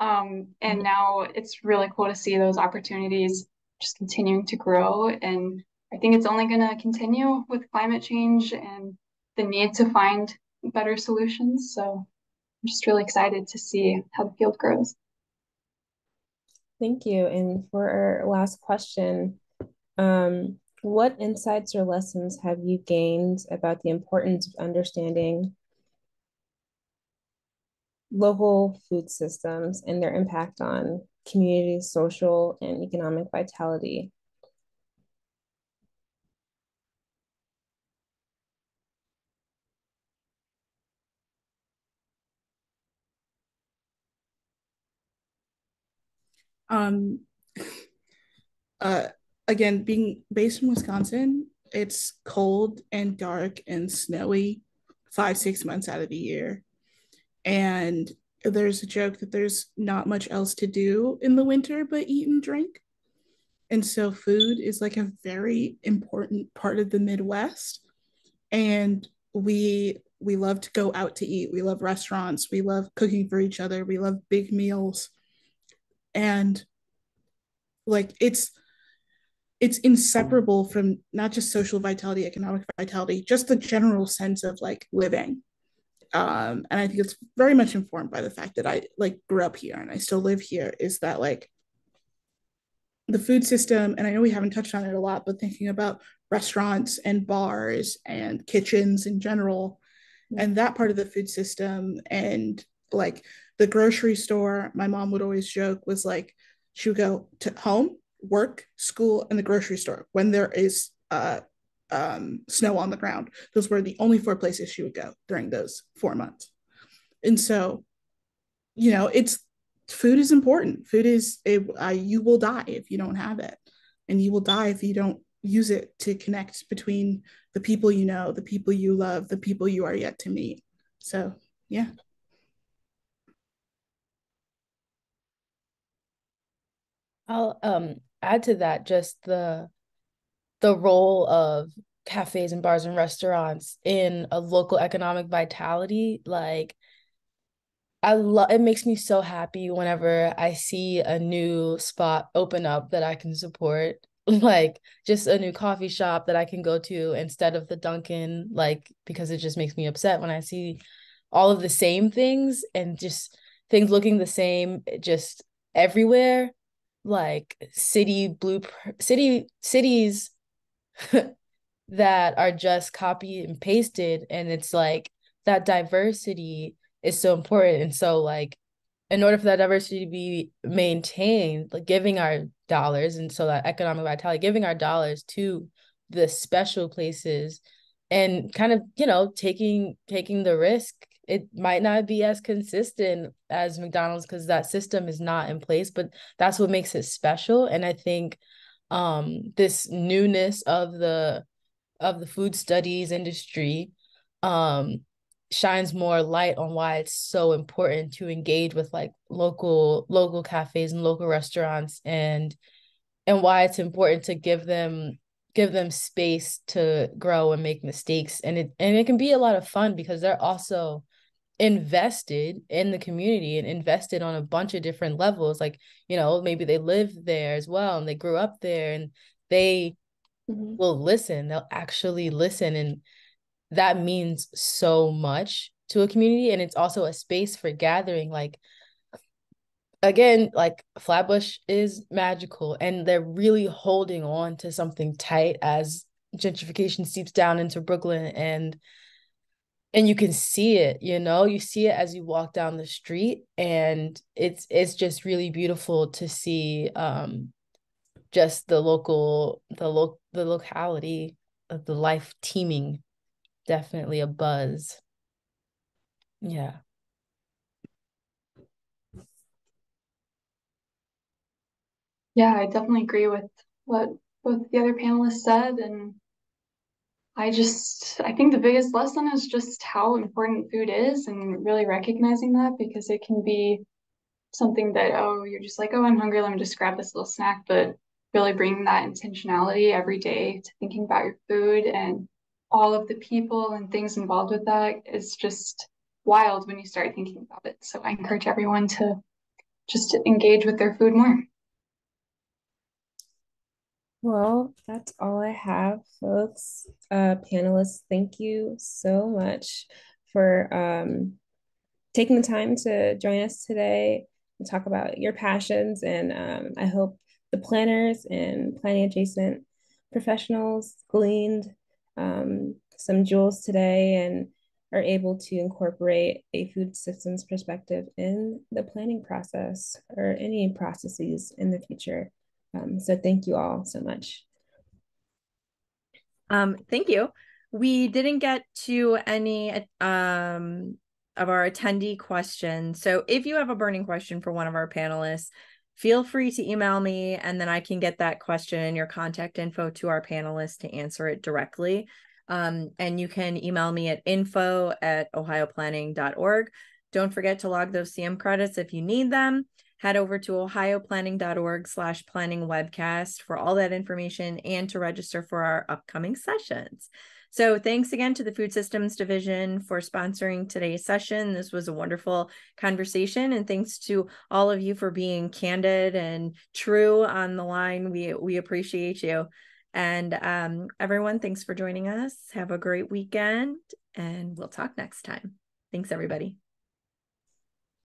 Um, and mm-hmm. now it's really cool to see those opportunities just continuing to grow. And I think it's only going to continue with climate change and the need to find better solutions. So I'm just really excited to see how the field grows. Thank you. And for our last question, um, what insights or lessons have you gained about the importance of understanding local food systems and their impact on community, social, and economic vitality? Um, uh, again, being based in Wisconsin, it's cold and dark and snowy five, six months out of the year. And there's a joke that there's not much else to do in the winter but eat and drink. And so food is like a very important part of the Midwest. And we we love to go out to eat. We love restaurants. We love cooking for each other. We love big meals. And like it's it's inseparable from not just social vitality, economic vitality, just the general sense of like living. Um, and I think it's very much informed by the fact that I like grew up here and I still live here. Is that like the food system? And I know we haven't touched on it a lot, but thinking about restaurants and bars and kitchens in general, mm-hmm. and that part of the food system, and like the grocery store, my mom would always joke was like she would go to home work, school, and the grocery store when there is uh, um, snow on the ground. Those were the only four places she would go during those four months. And so, you know, it's food is important. Food is, uh, you will die if you don't have it, and you will die if you don't use it to connect between the people you know, the people you love, the people you are yet to meet. So, yeah. I'll um add to that just the the role of cafes and bars and restaurants in a local economic vitality like I love it makes me so happy whenever I see a new spot open up that I can support. Like just a new coffee shop that I can go to instead of the Dunkin like because it just makes me upset when I see all of the same things and just things looking the same just everywhere like city blue city cities that are just copied and pasted and it's like that diversity is so important. And so like in order for that diversity to be maintained like giving our dollars and so that economic vitality giving our dollars to the special places and kind of you know taking taking the risk it might not be as consistent as McDonald's because that system is not in place, but that's what makes it special. And I think um this newness of the of the food studies industry um shines more light on why it's so important to engage with like local local cafes and local restaurants and and why it's important to give them give them space to grow and make mistakes and it and it can be a lot of fun because they're also invested in the community and invested on a bunch of different levels like you know maybe they live there as well and they grew up there and they mm-hmm. will listen they'll actually listen and that means so much to a community and it's also a space for gathering like again like flatbush is magical and they're really holding on to something tight as gentrification seeps down into brooklyn and and you can see it you know you see it as you walk down the street and it's it's just really beautiful to see um just the local the local the locality of the life teeming definitely a buzz. Yeah. Yeah i definitely agree with what both the other panelists said and I just, I think the biggest lesson is just how important food is and really recognizing that because it can be something that, oh, you're just like, oh, I'm hungry, let me just grab this little snack. But really bringing that intentionality every day to thinking about your food and all of the people and things involved with that is just wild when you start thinking about it. So I encourage everyone to just engage with their food more. Well, that's all I have, folks. Uh, panelists, thank you so much for um, taking the time to join us today and talk about your passions. And um, I hope the planners and planning adjacent professionals gleaned um, some jewels today and are able to incorporate a food systems perspective in the planning process or any processes in the future. Um, so thank you all so much. Um, thank you. We didn't get to any um, of our attendee questions. So if you have a burning question for one of our panelists, feel free to email me and then I can get that question and your contact info to our panelists to answer it directly. Um, and you can email me at info at ohioplanning.org. Don't forget to log those CM credits if you need them head over to ohioplanning.org slash planning webcast for all that information and to register for our upcoming sessions. So thanks again to the Food Systems Division for sponsoring today's session. This was a wonderful conversation and thanks to all of you for being candid and true on the line. We we appreciate you. And um, everyone, thanks for joining us. Have a great weekend and we'll talk next time. Thanks, everybody.